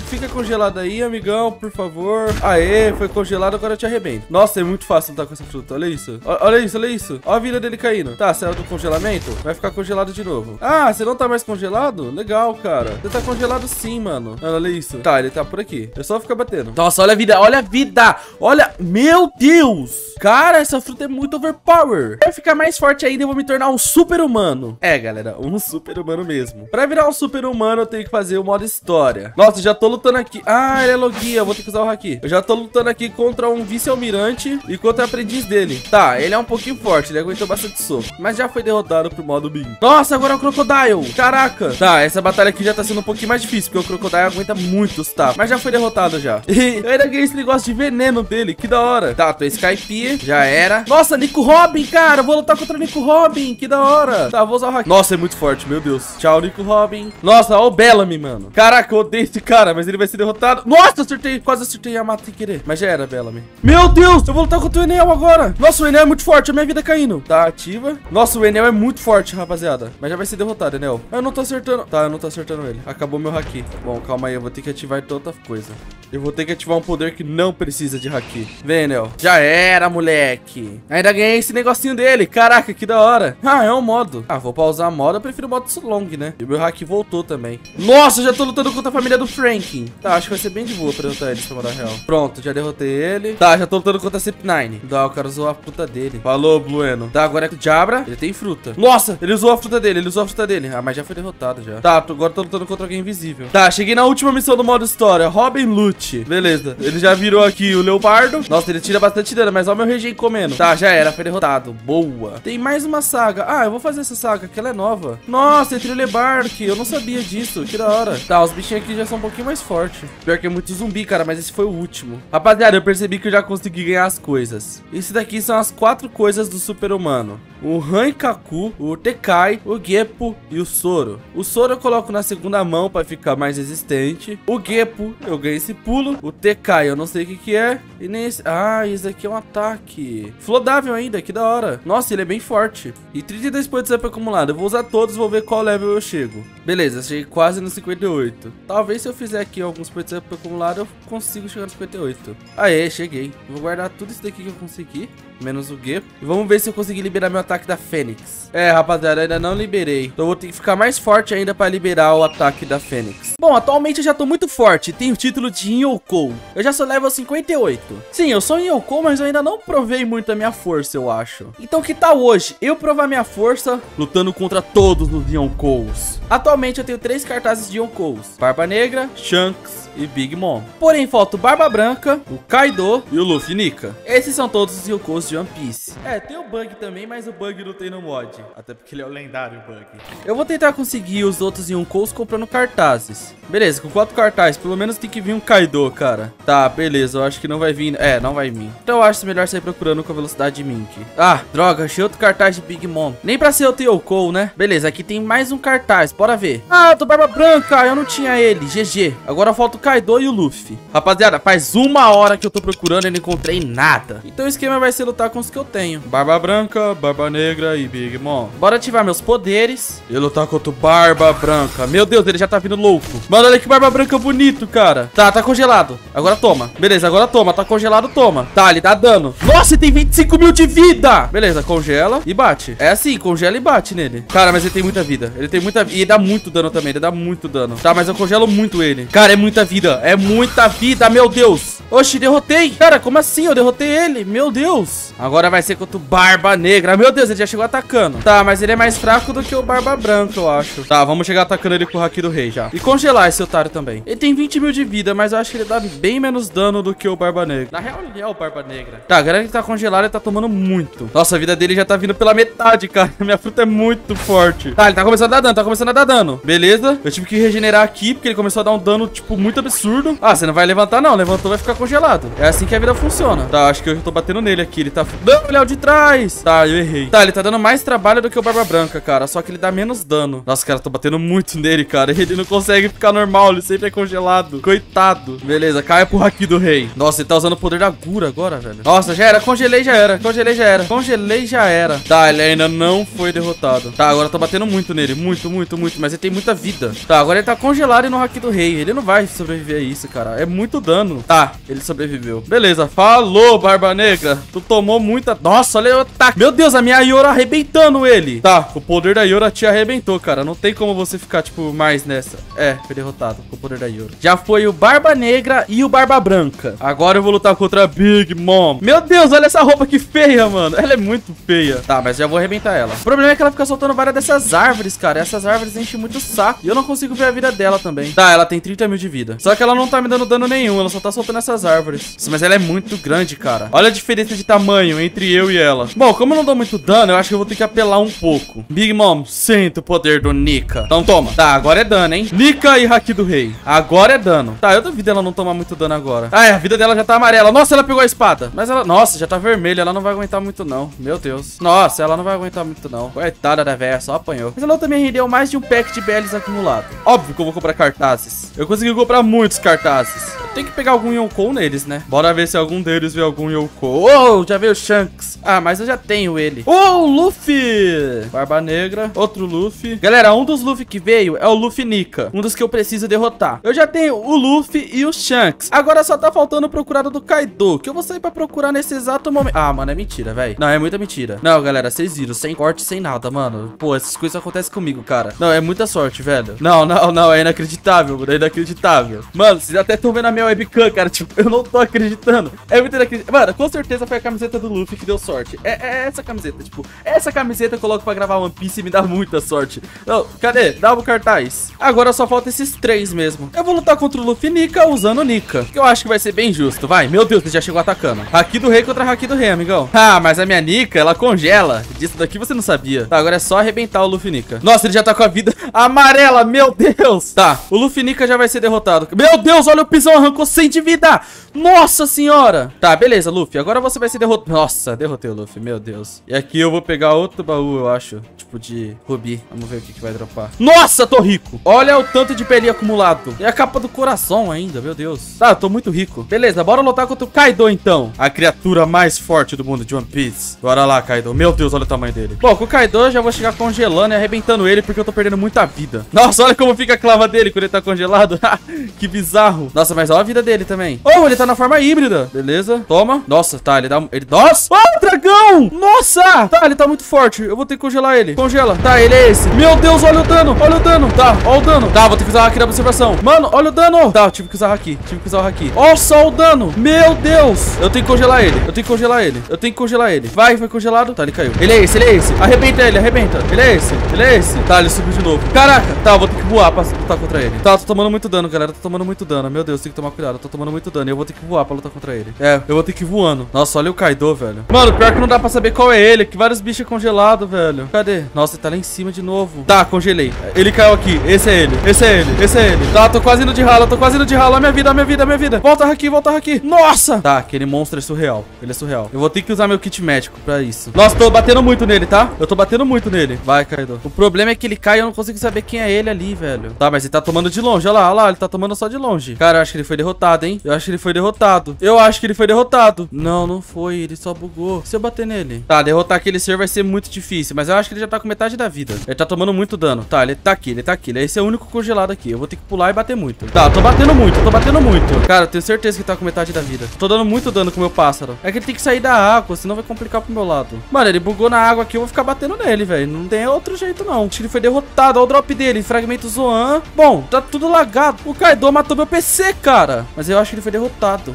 fica congelado aí, amigão, por favor. Aê, foi congelado, agora eu te arrebento. Nossa, é muito fácil lutar com essa fruta. Olha isso. Olha isso, olha isso. Olha a vida dele caindo. Tá, saiu do congelamento. Vai ficar congelado de novo. Ah, você não tá mais congelado? Legal, cara. Você tá congelado sim, mano. Olha isso. Tá, ele tá por aqui. É só ficar batendo. Nossa, olha a vida. Olha a vida. Olha. Meu Deus. Cara, essa fruta é muito overpower. Pra ficar mais forte ainda, eu vou me tornar um super humano. É, galera, um super humano mesmo. Pra virar um super humano, eu tenho que fazer o modo história. Nossa, já tô lutando aqui. Ah, ele é logia. Vou ter que usar o haki. Eu já tô lutando aqui contra um vice-almirante e contra o aprendiz dele. Tá, ele é um pouquinho forte. Ele aguentou bastante soco. Mas já foi derrotado pro modo Bim. Nossa, agora é o Crocodile. Caraca. Tá, essa batalha aqui já tá sendo um pouquinho mais difícil, porque o Crocodile aguenta muitos, tá? Mas já foi derrotado já. E eu ainda ganhei esse negócio de veneno dele. Que da hora. Tá, tô Skype. Já era. Nossa, Nico Robin, cara. Vou lutar contra o Nico Robin. Que da hora. Tá, vou usar o haki. Nossa, é muito forte, meu Deus. Tchau, Nico Robin. Nossa, ó o Bellamy, mano. Caraca, eu odeio esse cara, mas ele vai ser derrotado. Nossa, acertei. Quase acertei a mata sem querer. Mas já era, Bellamy. Meu Deus, eu vou lutar contra o Enel agora. Nossa, o Enel é muito forte. A minha vida caindo. Tá, ativa. Nossa, o Enel é muito forte, rapaziada. Mas já vai ser derrotado, Enel. Eu não tô acertando. Tá, eu não tô acertando ele. Acabou meu haki. Bom, calma aí. Eu vou ter que ativar toda coisa. Eu vou ter que ativar um poder que não precisa de haki. Vem, Enel. Já era, moleque. Ainda ganhei esse negocinho dele. Caraca, que da hora. Ah, é um modo. Ah, vou pausar a moda. Eu prefiro o modo long, né? E o meu haki voltou também. Nossa, já tô lutando contra a família do Franklin. Tá, acho que vai ser bem de boa pra derrotar eles, pra mandar real. Pronto, já derrotei ele. Tá, já tô lutando contra a CP9. Tá, o cara usou a fruta dele. Falou, Blueno. Tá, agora é o Jabra. Ele tem fruta. Nossa, ele usou a fruta dele. Ele usou a fruta dele. Ah, mas já foi derrotado já. Tá, agora tô lutando contra alguém invisível. Tá, cheguei na última missão do modo história. Robin Lute. Beleza. Ele já virou aqui o Leopardo. Nossa, ele tira bastante dano, mas olha o meu regen comendo. Tá, já era. Foi derrotado. Boa. Tem mais uma saga. Ah, eu vou fazer essa saga, que ela é nova. Nossa, tem Lebark. Eu não sabia disso. Que da hora. Tá, os bichinhos aqui já são um pouquinho mais fortes. Pior que é muito zumbi, cara, mas esse foi o último. Rapaziada, eu percebi que eu já consegui ganhar as coisas. Isso daqui são as quatro coisas do super-humano. O Rankaku, o Tekai, o Gepo e o Soro. O Soro eu coloco na segunda mão para ficar mais resistente. O Gepo, eu ganho esse pulo. O Tekai, eu não sei o que que é. E nem esse... Ah, isso aqui é um ataque. Flodável ainda, que da hora. Nossa, ele é bem forte. E 32 pontos up acumulado. Eu vou usar todos, vou ver qual level eu chego. Beleza, cheguei quase no 58. Talvez se eu fizer aqui alguns pontos up acumulado, eu consigo chegar no 58. Aê, cheguei. Vou guardar tudo isso daqui que eu consegui menos o Gepo. E vamos ver se eu conseguir liberar meu ataque da Fênix. É, rapaziada, ainda não liberei. Então eu vou ter que ficar mais forte ainda pra liberar o ataque da Fênix. Bom, atualmente eu já tô muito forte. Tenho o título de Yoko. Eu já sou level 58. Sim, eu sou Yoko, mas eu ainda não provei muito a minha força, eu acho. Então que tal hoje eu provar minha força lutando contra todos os Yonkous? Atualmente eu tenho três cartazes de Yonkous. Barba Negra, Shanks, e Big Mom. Porém, falta o Barba Branca, o Kaido e o Luffy Nika. Esses são todos os Yokos de One Piece. É, tem o Bug também, mas o Bug não tem no mod. Até porque ele é o lendário Bug. Eu vou tentar conseguir os outros Yonkos comprando cartazes. Beleza, com quatro cartazes, pelo menos tem que vir um Kaido, cara. Tá, beleza, eu acho que não vai vir. É, não vai vir. Então eu acho melhor sair procurando com a velocidade de Mink. Ah, droga, achei outro cartaz de Big Mom. Nem pra ser o Yoko, né? Beleza, aqui tem mais um cartaz, bora ver. Ah, tô Barba Branca, eu não tinha ele. GG. Agora falta o Kaido e o Luffy. Rapaziada, faz uma hora que eu tô procurando e não encontrei nada. Então o esquema vai ser lutar com os que eu tenho. Barba Branca, Barba Negra e Big Mom. Bora ativar meus poderes e lutar contra o Barba Branca. Meu Deus, ele já tá vindo louco. Mano, olha que Barba Branca bonito, cara. Tá, tá congelado. Agora toma. Beleza, agora toma. Tá congelado, toma. Tá, ele dá dano. Nossa, ele tem 25 mil de vida. Beleza, congela e bate. É assim, congela e bate nele. Cara, mas ele tem muita vida. Ele tem muita vida. E ele dá muito dano também. Ele dá muito dano. Tá, mas eu congelo muito ele. Cara, é muita vida. É muita vida, meu Deus. Oxi, derrotei. Cara, como assim? Eu derrotei ele. Meu Deus. Agora vai ser contra o Barba Negra. Meu Deus, ele já chegou atacando. Tá, mas ele é mais fraco do que o Barba Branca, eu acho. Tá, vamos chegar atacando ele com o Haki do Rei já. E congelar esse otário também. Ele tem 20 mil de vida, mas eu acho que ele dá bem menos dano do que o Barba Negra. Na real, ele é o Barba Negra. Tá, agora ele tá congelado, ele tá tomando muito. Nossa, a vida dele já tá vindo pela metade, cara. Minha fruta é muito forte. Tá, ele tá começando a dar dano, tá começando a dar dano. Beleza. Eu tive que regenerar aqui, porque ele começou a dar um dano, tipo, muito absurdo. Ah, você não vai levantar, não. Levantou, vai ficar congelado. É assim que a vida funciona. Tá, acho que eu tô batendo nele aqui. Ele tá... Não, ele é o de trás. Tá, eu errei. Tá, ele tá dando mais trabalho do que o Barba Branca, cara. Só que ele dá menos dano. Nossa, cara, tô batendo muito nele, cara. Ele não consegue ficar normal. Ele sempre é congelado. Coitado. Beleza, caia pro Haki do Rei. Nossa, ele tá usando o poder da Gura agora, velho. Nossa, já era. Congelei, já era. Congelei, já era. Congelei, já era. Tá, ele ainda não foi derrotado. Tá, agora eu tô batendo muito nele. Muito, muito, muito. Mas ele tem muita vida. Tá, agora ele tá congelado no Haki do Rei. Ele não vai sobreviver a isso, cara. É muito dano. Tá, ele sobreviveu. Beleza, falou, Barba Negra. Tu tomou muita... Nossa, olha o ataque. Meu Deus, a minha Yora arrebentando ele. Tá, o poder da Yora te arrebentou, cara. Não tem como você ficar, tipo, mais nessa. É, foi derrotado com o poder da Yora. Já foi o Barba Negra e o Barba Branca. Agora eu vou lutar contra a Big Mom. Meu Deus, olha essa roupa que feia, mano. Ela é muito feia. Tá, mas já vou arrebentar ela. O problema é que ela fica soltando várias dessas árvores, cara. Essas árvores enchem muito o saco. E eu não consigo ver a vida dela também. Tá, ela tem 30 mil de vida. Só que ela não tá me dando dano nenhum. Ela só tá soltando essas árvores. Mas ela é muito grande, cara. Olha a diferença de tamanho entre eu e ela. Bom, como eu não dou muito dano, eu acho que eu vou ter que apelar um pouco. Big Mom, sinto o poder do Nika. Então toma. Tá, agora é dano, hein? Nika e Haki do Rei. Agora é dano. Tá, eu duvido ela não tomar muito dano agora. Ah, é, a vida dela já tá amarela. Nossa, ela pegou a espada. Mas ela... Nossa, já tá vermelha. Ela não vai aguentar muito, não. Meu Deus. Nossa, ela não vai aguentar muito, não. Coitada da véia, só apanhou. Mas ela também rendeu mais de um pack de BLs acumulado. Óbvio que eu vou comprar cartazes. Eu consegui comprar muitos cartazes. Eu tenho que pegar algum Yonkou neles, né? Bora ver se algum deles vê algum Yonkou. Oh, já veio o Shanks. Ah, mas eu já tenho ele. Oh, Luffy. Barba Negra. Outro Luffy. Galera, um dos Luffy que veio é o Luffy Nika. Um dos que eu preciso derrotar. Eu já tenho o Luffy e o Shanks. Agora só tá faltando o do Kaido. Que eu vou sair pra procurar nesse exato momento. Ah, mano, é mentira, velho. Não, é muita mentira. Não, galera, vocês viram. Sem corte, sem nada, mano. Pô, essas coisas acontecem comigo, cara. Não, é muita sorte, velho. Não, não, não. É inacreditável, mano. É inacreditável. Mano, vocês até estão vendo a minha webcam, cara. Tipo, eu não tô acreditando. É muito inacreditável. Mano, com certeza foi a camiseta do Luffy que deu sorte. É, é essa camiseta, tipo, essa camiseta eu coloco pra gravar One Piece e me dá muita sorte. Não, cadê? Dá o cartaz. Agora só falta esses três mesmo. Eu vou lutar contra o Luffy Nika usando Nika. Que eu acho que vai ser bem justo. Vai, meu Deus, ele já chegou atacando. Haki do rei contra Haki do rei, amigão. Ah, mas a minha Nika, ela congela. Disso daqui você não sabia. Tá, agora é só arrebentar o Luffy Nika. Nossa, ele já tá com a vida amarela, meu Deus. Tá, o Luffy Nika já vai ser derrotado. Meu Deus, olha o pisão, arrancou 100 de vida. Nossa senhora. Tá, beleza, Luffy. Agora você vai ser derrotado. Nossa, derrotei o Luffy, meu Deus. E aqui eu vou pegar outro baú, eu acho. Tipo de rubi. Vamos ver o que, que vai dropar. Nossa, tô rico. Olha o tanto de pele acumulado. E a capa do coração ainda, meu Deus. Tá, eu tô muito rico. Beleza, bora lutar contra o Kaido então. A criatura mais forte do mundo de One Piece. Bora lá, Kaido. Meu Deus, olha o tamanho dele. Bom, com o Kaido eu já vou chegar congelando e arrebentando ele porque eu tô perdendo muita vida. Nossa, olha como fica a clava dele quando ele tá congelado. que bizarro. Nossa, mas olha a vida dele também. Oh, ele tá na forma híbrida. Beleza, toma. Nossa, tá, ele dá... Ele... Nossa! Oh, dragão! Nossa! Tá, ele tá muito forte. Eu vou ter que congelar ele. Congela. Tá, ele é esse. Meu Deus, olha o dano. Olha o dano. Tá, olha o dano. Tá, vou ter que usar haki da observação. Mano, olha o dano. Tá, eu tive que usar haki. Tive que usar haki. Olha só o dano. Meu Deus. Eu tenho que congelar ele. Eu tenho que congelar ele. Eu tenho que congelar ele. Vai, foi congelado. Tá, ele caiu. Ele é esse, ele é esse. Arrebenta ele, arrebenta. Ele é esse. Ele é esse. Tá, ele subiu de novo. Caraca. Tá, vou ter que voar pra lutar contra ele. Tá, tô tomando muito dano, galera. Tô tomando muito dano. Meu Deus, tem que tomar cuidado. Tô tomando muito dano. E eu vou ter que voar pra lutar contra ele. É, eu vou ter que ir voando. Nossa, olha o Kaido, velho. Mano, pior que não dá pra saber qual é ele. Que vários bichos congelados, velho. Cadê? Nossa, ele tá lá em cima de novo. Tá, congelei. Ele caiu aqui. Esse é ele. Esse é ele. Esse é ele. Tá, tô quase indo de ralo. Tô quase indo de ralo. A minha vida, a minha vida, a minha vida. Volta aqui, volta aqui. Nossa! Tá, aquele monstro é surreal. Ele é surreal. Eu vou ter que usar meu kit médico pra isso. Nossa, tô batendo muito nele, tá? Eu tô batendo muito nele. Vai, Kaido. O problema é que ele cai e eu não consigo saber quem é ele ali, velho. Tá, mas ele tá tomando de longe. Olha lá, olha lá. Ele tá tomando só de longe. Cara, eu acho que ele foi derrotado, hein? Eu acho que ele foi derrotado. Eu acho que ele foi derrotado. Não, não foi. Ele só bugou. Se eu bater nele. Tá, derrotar aquele ser vai ser muito difícil. Mas eu acho que ele já tá com metade da vida. Ele tá tomando muito dano. Tá, ele tá aqui, ele tá aqui. Esse é o único congelado aqui. Eu vou ter que pular e bater muito. Tá, tô batendo muito, tô batendo muito. Cara, eu tenho certeza que tá com metade da vida. Tô dando muito dano com o meu pássaro. É que ele tem que sair da água, senão vai complicar pro meu lado. Mano, ele bugou na água aqui, eu vou ficar batendo nele, velho. Não tem outro jeito, não. Acho que ele foi derrotado. Olha o drop dele. Fragmento Zoan. Bom, tá tudo lagado. O Kaido matou meu PC, cara. Mas eu acho que ele foi derrotado.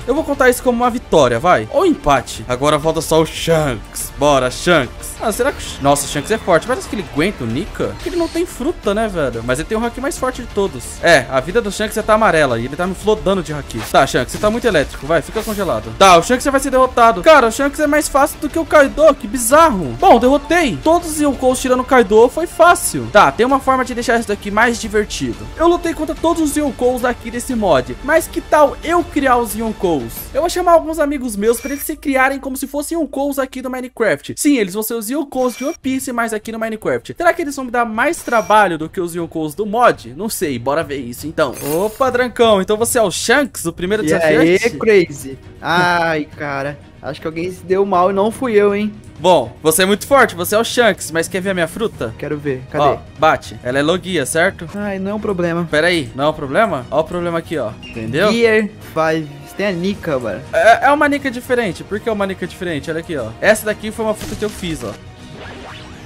Eu vou contar isso como uma vitória, vai. Ou empate. Agora falta só o Shanks. Bora, Shanks. Ah, será que... Nossa, o Shanks é forte. Parece que ele aguenta o Nika. Porque ele não tem fruta, né, velho? Mas ele tem o haki mais forte de todos. É, a vida do Shanks já tá amarela. E ele tá me flodando de haki. Tá, Shanks, você tá muito elétrico. Vai, fica congelado. Tá, o Shanks já vai ser derrotado. Cara, o Shanks é mais fácil do que o Kaido. Que bizarro. Bom, derrotei. Todos os Yonkous tirando o Kaido foi fácil. Tá, tem uma forma de deixar isso daqui mais divertido. Eu lutei contra todos os Yonkous daqui desse mod. Mas que tal eu criar os Yonkous? Eu vou chamar alguns amigos meus pra eles se criarem como se fossem Yonkous aqui do Minecraft. Sim, eles vão ser os Yonkous de One Piece, mas aqui no Minecraft. Será que eles vão me dar mais trabalho do que os Yonkous do mod? Não sei, bora ver isso então. Opa, Drancão, então você é o Shanks, o primeiro E desafiante? aí, Crazy? Ai, cara. Acho que alguém se deu mal e não fui eu, hein? Bom, você é muito forte, você é o Shanks, mas quer ver a minha fruta? Quero ver. Cadê? Ó, bate. Ela é logia, certo? Ai, não é um problema. Pera aí, não é um problema? Ó o problema aqui, ó. Entendeu? Gear 5. Você tem a Nika, mano. É, é uma nica diferente. Por que é uma nica diferente? Olha aqui, ó. Essa daqui foi uma fruta que eu fiz, ó.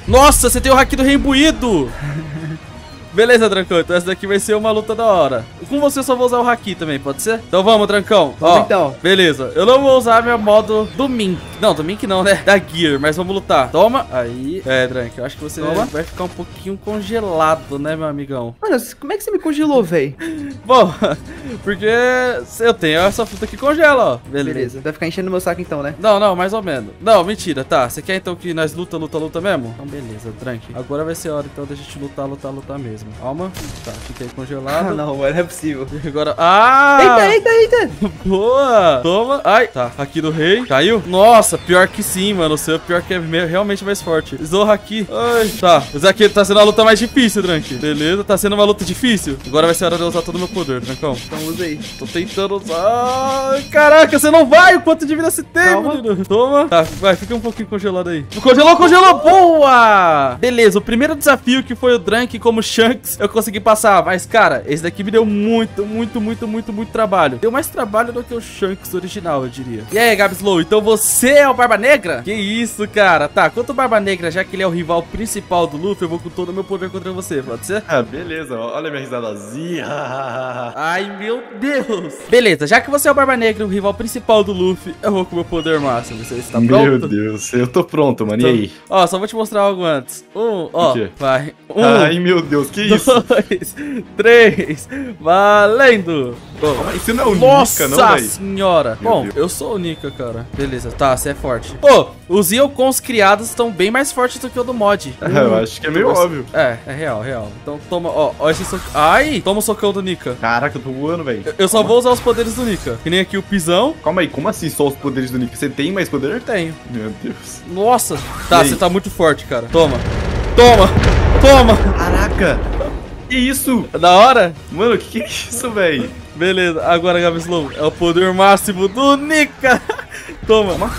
Nossa, você tem o haki do rei imbuído! Beleza, Drancão. Então essa daqui vai ser uma luta da hora. Com você eu só vou usar o haki também, pode ser? Então vamos, Drancão. Vamos Ó, então. Beleza. Eu não vou usar meu modo do Mink. Não, do Mink não, né? Da Gear, mas vamos lutar. Toma. Aí. É, Drank, eu acho que você Toma. vai ficar um pouquinho congelado, né, meu amigão? Mano, como é que você me congelou, velho? Bom, porque eu tenho essa fruta que congela, ó. Beleza. Beleza. Vai ficar enchendo meu saco então, né? Não, não, mais ou menos. Não, mentira, tá. Você quer então que nós luta, luta, luta mesmo? Então beleza, Drank. Agora vai ser hora então da gente lutar, lutar, lutar mesmo. Calma. Tá, fica aí Ah, congelado. não, mano, não é possível. E agora. Ah! Eita, eita, eita! Boa! Toma! Ai, tá. Aqui do rei. Caiu? Nossa, pior que sim, mano. O seu pior que é me- realmente mais forte. Zorra aqui. Ai, tá. Isso aqui tá sendo uma luta mais difícil, Drank. Beleza, tá sendo uma luta difícil. Agora vai ser a hora de eu usar todo o meu poder, Drancão. Então usa aí. Tô tentando usar. Ai, caraca, você não vai! O quanto de vida você tem, Calma. menino? Toma. Tá, vai, fica um pouquinho congelado aí. Congelou, congelou! Boa! Beleza, o primeiro desafio que foi o Drank como Eu consegui passar. Mas, cara, esse daqui me deu muito, muito, muito, muito, muito trabalho. Deu mais trabalho do que o Shanks original, eu diria. E aí, Gabslow, então você é o Barba Negra? Que isso, cara. Tá, quanto o Barba Negra, já que ele é o rival principal do Luffy, eu vou com todo o meu poder contra você, pode ser? Ah, beleza, olha minha risadazinha. Ai, meu Deus. Beleza, já que você é o Barba Negra, o rival principal do Luffy, eu vou com o meu poder máximo. Você está Meu pronto? Deus, eu tô pronto, mano. E Então, aí? Ó, só vou te mostrar algo antes. Um, ó, vai. Um, Ai, meu Deus, que? dois, três, valendo. Toma. Isso não é o Nossa Nika, não, velho? senhora. Meu Bom, Deus. eu sou o Nika, cara. Beleza, tá, você é forte. Pô, os Yokons criados estão bem mais fortes do que o do mod. Eu acho que é meio Mas- óbvio. É, é real, real. Então toma, ó, ó esse soco. Ai, toma o socão do Nika. Caraca, eu tô voando, velho. Eu só vou usar os poderes do Nika. Que nem aqui o pisão. Calma aí, como assim só os poderes do Nick? Você tem mais poder? Tenho. Meu Deus. Nossa. Tá, você tá muito forte, cara. Toma. Toma. Toma. Caraca! Que isso? Da hora? Mano, que que é isso, velho? Beleza. Agora, Gabslow, é o poder máximo do Nika. Toma.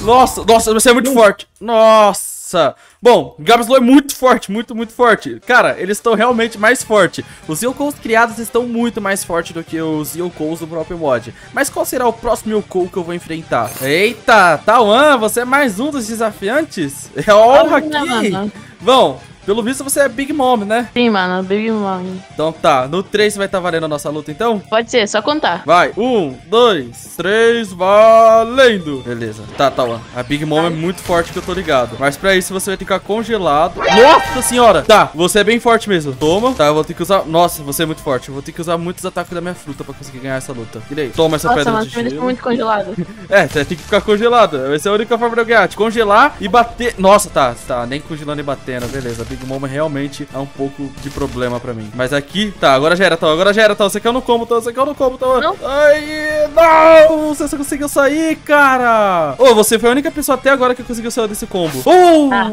Nossa, nossa, você é muito forte. Nossa. Bom, Gabslow é muito forte, muito, muito forte. Cara, eles estão realmente mais fortes. Os Yonkous criados estão muito mais fortes do que os Yonkous do próprio mod. Mas qual será o próximo Yonkou que eu vou enfrentar? Eita, Tawan, você é mais um dos desafiantes? É honra aqui. Bom, pelo visto você é Big Mom, né? Sim, mano, Baby Mom. Então tá, no 3 vai estar valendo a nossa luta então? Pode ser, só contar. Vai, um, dois, três, valendo! Beleza, tá, tá, A Big Mom é muito forte que eu tô ligado. Mas pra isso você vai ficar congelado. Nossa senhora! Tá, você é bem forte mesmo. Toma. Tá, eu vou ter que usar. Nossa, você é muito forte. Eu vou ter que usar muitos ataques da minha fruta pra conseguir ganhar essa luta. E aí? Toma essa Nossa, pedra mano, de gelo. muito congelado. É, você ter que ficar congelado. Vai ser a única forma de eu ganhar. Te congelar e bater. Nossa, tá, tá. Nem congelando e batendo. Beleza. Big Mom realmente é um pouco de problema pra mim. Mas aqui, tá. Agora já era, tá. Agora já era, tá. Você quer no combo, tá. Você quer no combo, tá. Não. Ai, não. Você só conseguiu sair, cara. Ô, você foi a única pessoa até agora que conseguiu sair desse combo. Oh! Ah.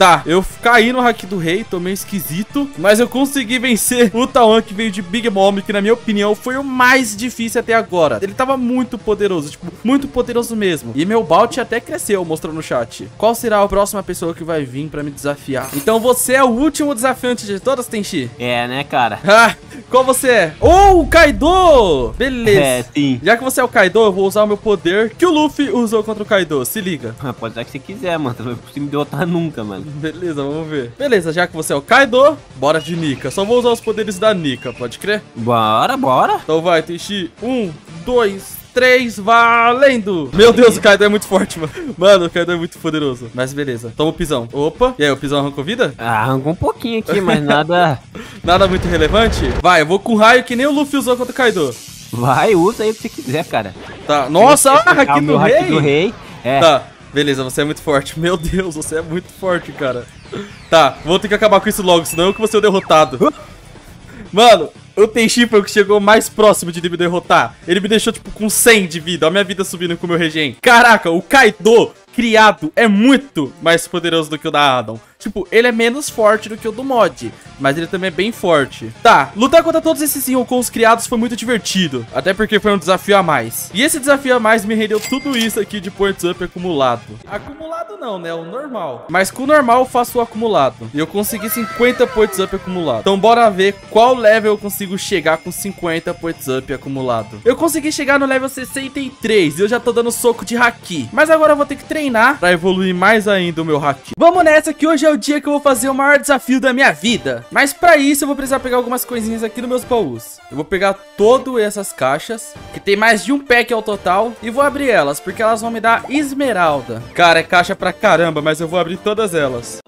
Tá, eu caí no hack do rei, tô meio esquisito, mas eu consegui vencer o Tawan que veio de Big Mom, que na minha opinião foi o mais difícil até agora. Ele tava muito poderoso, tipo, muito poderoso mesmo. E meu bout até cresceu, mostrou no chat. Qual será a próxima pessoa que vai vir pra me desafiar? Então você é o último desafiante de todas, Tenchi? É, né, cara? Ah, qual você é? Oh, o Kaido! Beleza. É, sim. Já que você é o Kaido, eu vou usar o meu poder que o Luffy usou contra o Kaido. Se liga. Pode usar o que você quiser, mano. Você não vai conseguir me derrotar nunca, mano. Beleza, vamos ver. Beleza, já que você é o Kaido, bora de Nika. Só vou usar os poderes da Nika, pode crer? Bora, bora. Então vai, Tenchi. Um, dois, três, valendo! Meu Deus, o Kaido é muito forte, mano. Mano, o Kaido é muito poderoso. Mas beleza. Toma o pisão. Opa. E aí, o pisão arrancou vida? Ah, arrancou um pouquinho aqui, mas nada. Nada muito relevante? Vai, eu vou com raio que nem o Luffy usou contra o Kaido. Vai, usa aí o que você quiser, cara. Tá. Nossa, ah, do rei. do rei. É. Tá. Beleza, você é muito forte. Meu Deus, você é muito forte, cara. Tá, vou ter que acabar com isso logo, senão eu que vou ser o derrotado. Mano, o Tenchi foi o que chegou mais próximo de me derrotar. Ele me deixou, tipo, com 100 de vida. A minha vida subindo com o meu regen. Caraca, o Kaido criado é muito mais poderoso do que o da Adam. Tipo, ele é menos forte do que o do mod, mas ele também é bem forte. Tá, lutar contra todos esses Yonkons criados foi muito divertido, até porque foi um desafio a mais. E esse desafio a mais me rendeu tudo isso aqui de points up acumulado. Acumulado não, né? O normal. Mas com o normal eu faço o acumulado. E eu consegui 50 points up acumulado. Então bora ver qual level eu consigo chegar com 50 points up acumulado. Eu consegui chegar no level 63 e eu já tô dando soco de haki. Mas agora eu vou ter que treinar pra evoluir mais ainda o meu haki. Vamos nessa que hoje é o dia que eu vou fazer o maior desafio da minha vida. Mas pra isso eu vou precisar pegar algumas coisinhas aqui nos meus baús. Eu vou pegar todas essas caixas, que tem mais de um pack ao total, e vou abrir elas, porque elas vão me dar esmeralda. Cara, é caixa pra caramba, mas eu vou abrir todas elas.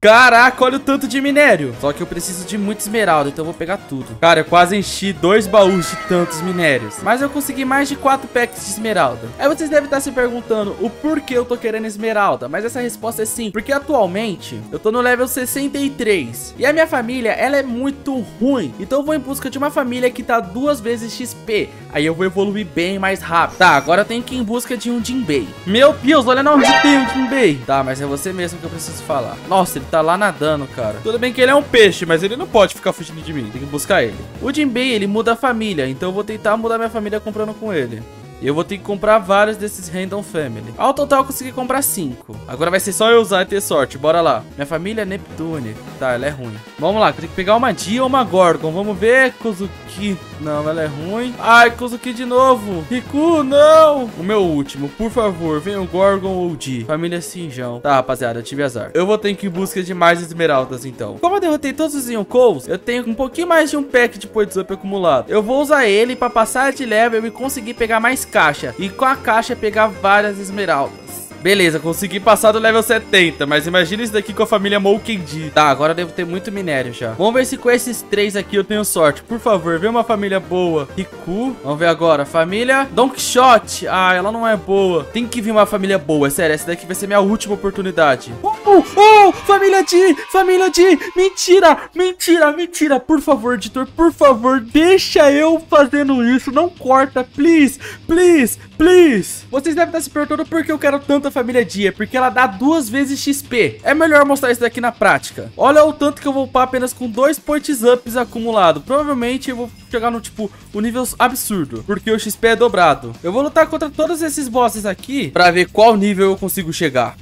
Caraca, olha o tanto de minério. Só que eu preciso de muita esmeralda, então eu vou pegar tudo. Cara, eu quase enchi dois baús de tantos minérios. Mas eu consegui mais de quatro packs de esmeralda. Aí vocês devem estar se perguntando o porquê eu tô querendo esmeralda. Mas essa resposta é sim. Porque atualmente eu tô no level 63. E a minha família, ela é muito ruim. Então eu vou em busca de uma família que tá duas vezes XP. Aí eu vou evoluir bem mais rápido. Tá, agora eu tenho que ir em busca de um Jinbei. Meu Deus, olha onde tem um Jinbei. Tá, mas é você mesmo que eu preciso falar. Nossa, ele tá lá nadando, cara. Tudo bem que ele é um peixe, mas ele não pode ficar fugindo de mim. Tem que buscar ele. O Jinbei, ele muda a família, então eu vou tentar mudar minha família comprando com ele. E eu vou ter que comprar vários desses Random Family. Ao total eu consegui comprar 5. Agora vai ser só eu usar e ter sorte. Bora lá. Minha família é Neptune. Tá, ela é ruim. Vamos lá, tem que pegar uma Dia ou uma Gorgon. Vamos ver, Kozuki. Não, ela é ruim. Ai, Kozuki de novo. Riku, não. O meu último, por favor, venha o Gorgon ou o Di. Família Sinjão. Tá, rapaziada, eu tive azar. Eu vou ter que ir em busca de mais esmeraldas, então. Como eu derrotei todos os Yonkous, eu tenho um pouquinho mais de um pack de points up acumulado. Eu vou usar ele pra passar de level e conseguir pegar mais caixa. E com a caixa pegar várias esmeraldas. Beleza, consegui passar do level 70, mas imagina isso daqui com a família Moukendi. Tá, agora eu devo ter muito minério já. Vamos ver se com esses três aqui eu tenho sorte. Por favor, vê uma família boa. Riku. Vamos ver agora. Família Don Quixote. Ah, ela não é boa. Tem que vir uma família boa. É sério, essa daqui vai ser minha última oportunidade. Oh, oh, família Di, família Di. Mentira, mentira, mentira. Por favor, editor, por favor, deixa eu fazendo isso. Não corta, please, please, please. Vocês devem estar se perguntando por que eu quero tanto a família Dia, porque ela dá duas vezes XP. É melhor mostrar isso daqui na prática. Olha o tanto que eu vou upar apenas com dois points ups acumulados. Provavelmente eu vou chegar no tipo, o nível absurdo, porque o XP é dobrado. Eu vou lutar contra todos esses bosses aqui pra ver qual nível eu consigo chegar.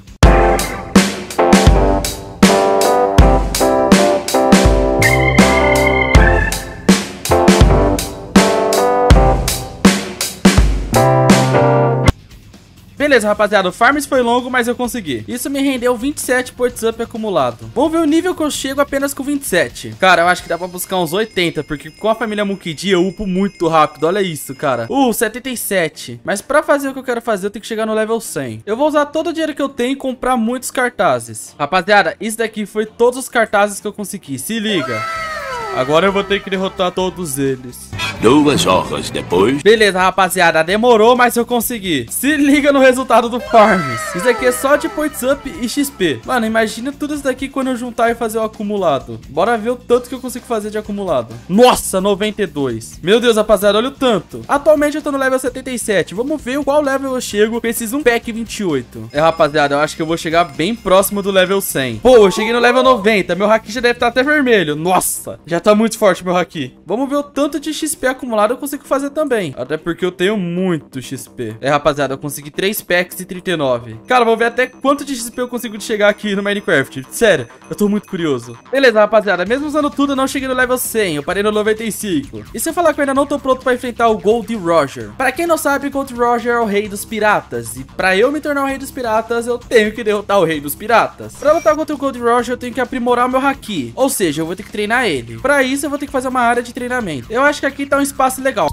Beleza, rapaziada, o farms foi longo, mas eu consegui. Isso me rendeu 27 points up acumulado. Vamos ver o nível que eu chego apenas com 27. Cara, eu acho que dá pra buscar uns 80, porque com a família Mukidi eu upo muito rápido. Olha isso, cara. Uh, 77. Mas pra fazer o que eu quero fazer, eu tenho que chegar no level 100. Eu vou usar todo o dinheiro que eu tenho e comprar muitos cartazes. Rapaziada, isso daqui foi todos os cartazes que eu consegui. Se liga. Agora eu vou ter que derrotar todos eles. Duas horas depois. Beleza, rapaziada, demorou, mas eu consegui. Se liga no resultado do Farms. Isso aqui é só de points up e XP. Mano, imagina tudo isso daqui quando eu juntar e fazer o acumulado. Bora ver o tanto que eu consigo fazer de acumulado. Nossa, 92. Meu Deus, rapaziada, olha o tanto. Atualmente eu tô no level 77. Vamos ver qual level eu chego. Preciso um pack 28. É, rapaziada, eu acho que eu vou chegar bem próximo do level 100. Pô, eu cheguei no level 90. Meu haki já deve estar até vermelho. Nossa, já tá muito forte meu haki. Vamos ver o tanto de XP acumulado eu consigo fazer também. Até porque eu tenho muito XP. É, rapaziada, eu consegui 3 packs de 39. Cara, vamos ver até quanto de XP eu consigo chegar aqui no Minecraft. Sério, eu tô muito curioso. Beleza, rapaziada, mesmo usando tudo, eu não cheguei no level 100. Eu parei no 95. E se eu falar que eu ainda não tô pronto pra enfrentar o Gold Roger? Pra quem não sabe, Gold Roger é o rei dos piratas. E pra eu me tornar o rei dos piratas, eu tenho que derrotar o rei dos piratas. Pra lutar contra o Gold Roger, eu tenho que aprimorar o meu Haki. Ou seja, eu vou ter que treinar ele. Pra isso, eu vou ter que fazer uma área de treinamento. Eu acho que aqui tá um espaço legal.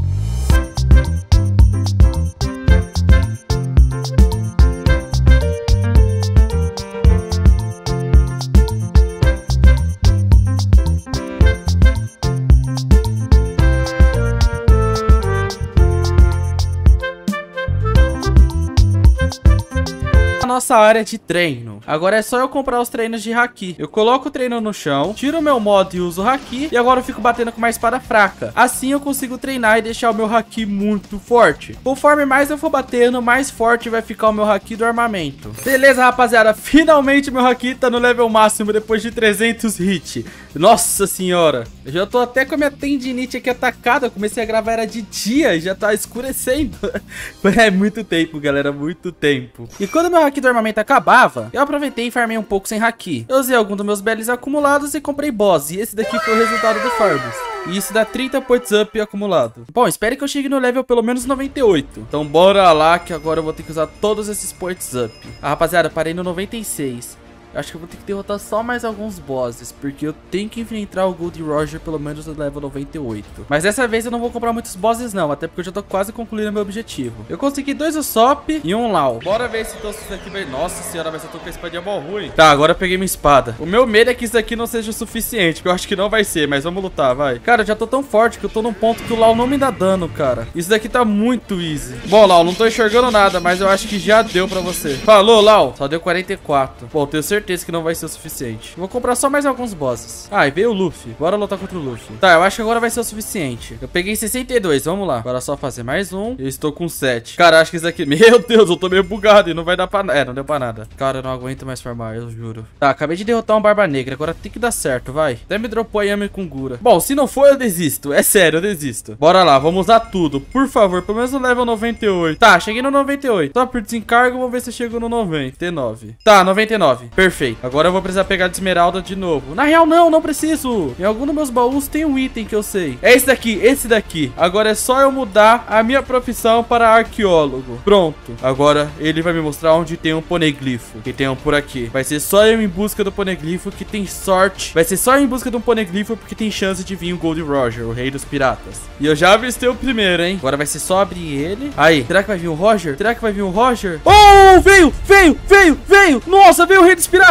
Nossa área de treino. Agora é só eu comprar os treinos de Haki. Eu coloco o treino no chão, tiro o meu modo e uso o Haki. E agora eu fico batendo com uma espada fraca. Assim eu consigo treinar e deixar o meu Haki muito forte. Conforme mais eu for batendo, mais forte vai ficar o meu Haki do armamento. Beleza, rapaziada. Finalmente meu Haki tá no level máximo depois de 300 hits. Nossa senhora. Eu já tô até com a minha tendinite aqui atacada. Eu comecei a gravar era de dia e já tá escurecendo. é muito tempo, galera. Muito tempo. E quando meu Haki do armamento acabava, eu aproveitei e farmei um pouco sem Haki. Eu usei algum dos meus belis acumulados e comprei boss. E esse daqui foi o resultado do Farmos. E isso dá 30 points up acumulado. Bom, espere que eu chegue no level pelo menos 98. Então bora lá que agora eu vou ter que usar todos esses points up. Ah, rapaziada, parei no 96. Eu acho que eu vou ter que derrotar só mais alguns bosses, porque eu tenho que enfrentar o Gold Roger pelo menos no level 98. Mas dessa vez eu não vou comprar muitos bosses não, até porque eu já tô quase concluindo meu objetivo. Eu consegui dois Usopp e um Lau. Bora ver se todos esses aqui vai... Nossa senhora, mas eu tô com a espadinha mó ruim. Tá, agora eu peguei minha espada. O meu medo é que isso aqui não seja o suficiente, que eu acho que não vai ser, mas vamos lutar, vai. Cara, eu já tô tão forte que eu tô num ponto que o Lau não me dá dano, cara. Isso daqui tá muito easy. Bom, Lau, não tô enxergando nada, mas eu acho que já deu pra você. Falou, Lau. Só deu 44. Bom, tenho certeza que não vai ser o suficiente. Vou comprar só mais alguns bosses. Ah, e veio o Luffy. Bora lutar contra o Luffy. Tá, eu acho que agora vai ser o suficiente. Eu peguei 62, vamos lá. Agora é só fazer mais um. Eu estou com 7. Cara, acho que isso aqui... Meu Deus, eu tô meio bugado e não vai dar pra... É, não deu pra nada. Cara, eu não aguento mais farmar, eu juro. Tá, acabei de derrotar um Barba Negra. Agora tem que dar certo, vai. Até me dropou a Yami com Gura. Bom, se não for, eu desisto. É sério, eu desisto. Bora lá, vamos usar tudo. Por favor, pelo menos no level 98. Tá, cheguei no 98. Só por desencargo, vamos ver se eu chego no 99. Tá, 99. Perfeito. Agora eu vou precisar pegar de esmeralda de novo. Na real, não, não preciso. Em algum dos meus baús tem um item que eu sei. É esse daqui, esse daqui. Agora é só eu mudar a minha profissão para arqueólogo. Pronto. Agora ele vai me mostrar onde tem um poneglifo. Que tem um por aqui. Vai ser só eu em busca do poneglifo que tem sorte. Vai ser só eu em busca de um poneglifo porque tem chance de vir o Gold Roger, o rei dos piratas. E eu já avistei o primeiro, hein? Agora vai ser só abrir ele. Aí, será que vai vir o Roger? Será que vai vir o Roger? Oh, veio, veio, veio, veio. Nossa, veio o rei dos piratas.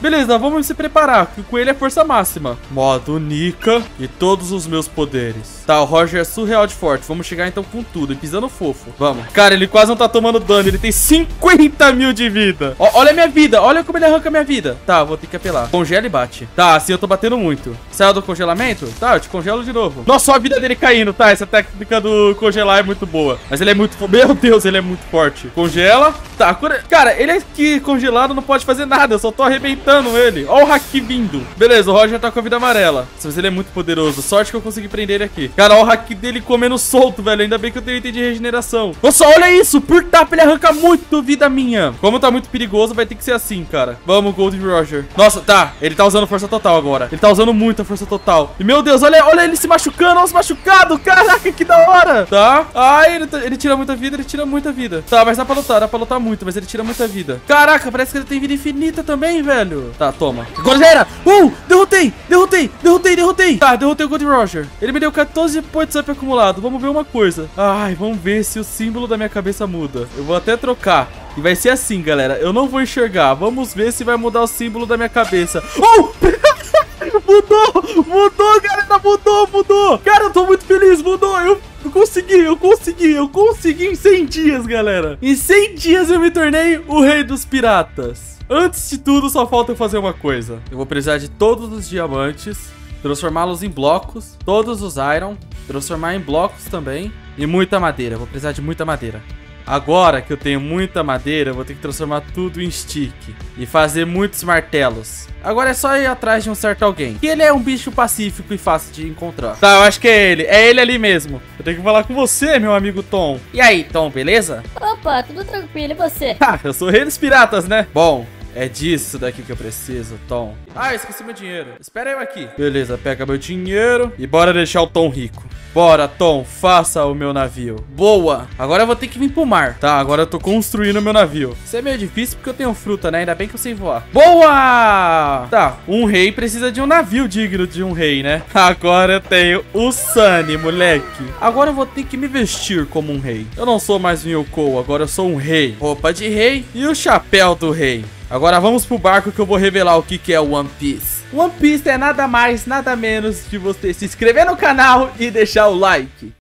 Beleza, vamos se preparar, que com ele é força máxima. Modo Nika e todos os meus poderes. Tá, o Roger é surreal de forte. Vamos chegar então com tudo, e pisando fofo. Vamos. Cara, ele quase não tá tomando dano. Ele tem 50 mil de vida. Ó, olha a minha vida. Olha como ele arranca a minha vida. Tá, vou ter que apelar. Congela e bate. Tá, assim eu tô batendo muito. Saiu do congelamento? Tá, eu te congelo de novo. Nossa, a vida dele caindo. Tá, essa técnica do congelar é muito boa. Mas ele é muito... Meu Deus, ele é muito forte. Congela. Tá, cara, ele aqui congelado não pode fazer nada. Eu só tô arrebentando ele. Ó o Haki vindo. Beleza, o Roger tá com a vida amarela. Mas ele é muito poderoso. Sorte que eu consegui prender ele aqui. Cara, ó o Haki dele comendo solto, velho. Ainda bem que eu tenho item de regeneração. Nossa, olha isso. Por tapa ele arranca muito vida minha. Como tá muito perigoso, vai ter que ser assim, cara. Vamos, Gold Roger. Nossa, tá. Ele tá usando força total agora. Ele tá usando muita força total. E, meu Deus, olha, olha ele se machucando. Olha se machucado. Caraca, que da hora. Tá. Ai, ele, tá- ele tira muita vida, ele tira muita vida. Tá, mas dá pra lutar, dá pra lutar muito, mas ele tira muita vida. Caraca, parece que ele tem vida infinita também, velho. Tá, toma. Agora já era. Uh, derrotei, derrotei, derrotei, derrotei. Tá, derrotei o Gold Roger. Ele me deu 14 points up acumulado. Vamos ver uma coisa. Ai, vamos ver se o símbolo da minha cabeça muda. Eu vou até trocar. E vai ser assim, galera. Eu não vou enxergar. Vamos ver se vai mudar o símbolo da minha cabeça. Oh! mudou! Mudou, galera! Mudou, mudou! Cara, eu tô muito feliz. Mudou. Eu eu consegui, eu consegui, eu consegui em 100 dias, galera. Em 100 dias eu me tornei o rei dos piratas. Antes de tudo, só falta eu fazer uma coisa. Eu vou precisar de todos os diamantes, transformá-los em blocos, todos os iron, transformar em blocos também e muita madeira. Eu vou precisar de muita madeira. Agora que eu tenho muita madeira, eu vou ter que transformar tudo em stick e fazer muitos martelos. Agora é só ir atrás de um certo alguém. E ele é um bicho pacífico e fácil de encontrar. Tá, eu acho que é ele. É ele ali mesmo. Eu tenho que falar com você, meu amigo Tom. E aí, Tom, beleza? Opa, tudo tranquilo, e você? Ah, eu sou rei dos piratas, né? Bom, é disso daqui que eu preciso, Tom. Ah, esqueci meu dinheiro. Espera eu aqui. Beleza, pega meu dinheiro e bora deixar o Tom rico. Bora, Tom, faça o meu navio. Boa! Agora eu vou ter que vir pro mar. Tá, agora eu tô construindo o meu navio. Isso é meio difícil porque eu tenho fruta, né? Ainda bem que eu sei voar. Boa! Tá, um rei precisa de um navio digno de um rei, né? Agora eu tenho o Sunny, moleque. Agora eu vou ter que me vestir como um rei. Eu não sou mais um Yoko, agora eu sou um rei. Roupa de rei e o chapéu do rei. Agora vamos pro barco que eu vou revelar o que, que é One Piece. One Piece é nada mais, nada menos de você se inscrever no canal e deixar o like.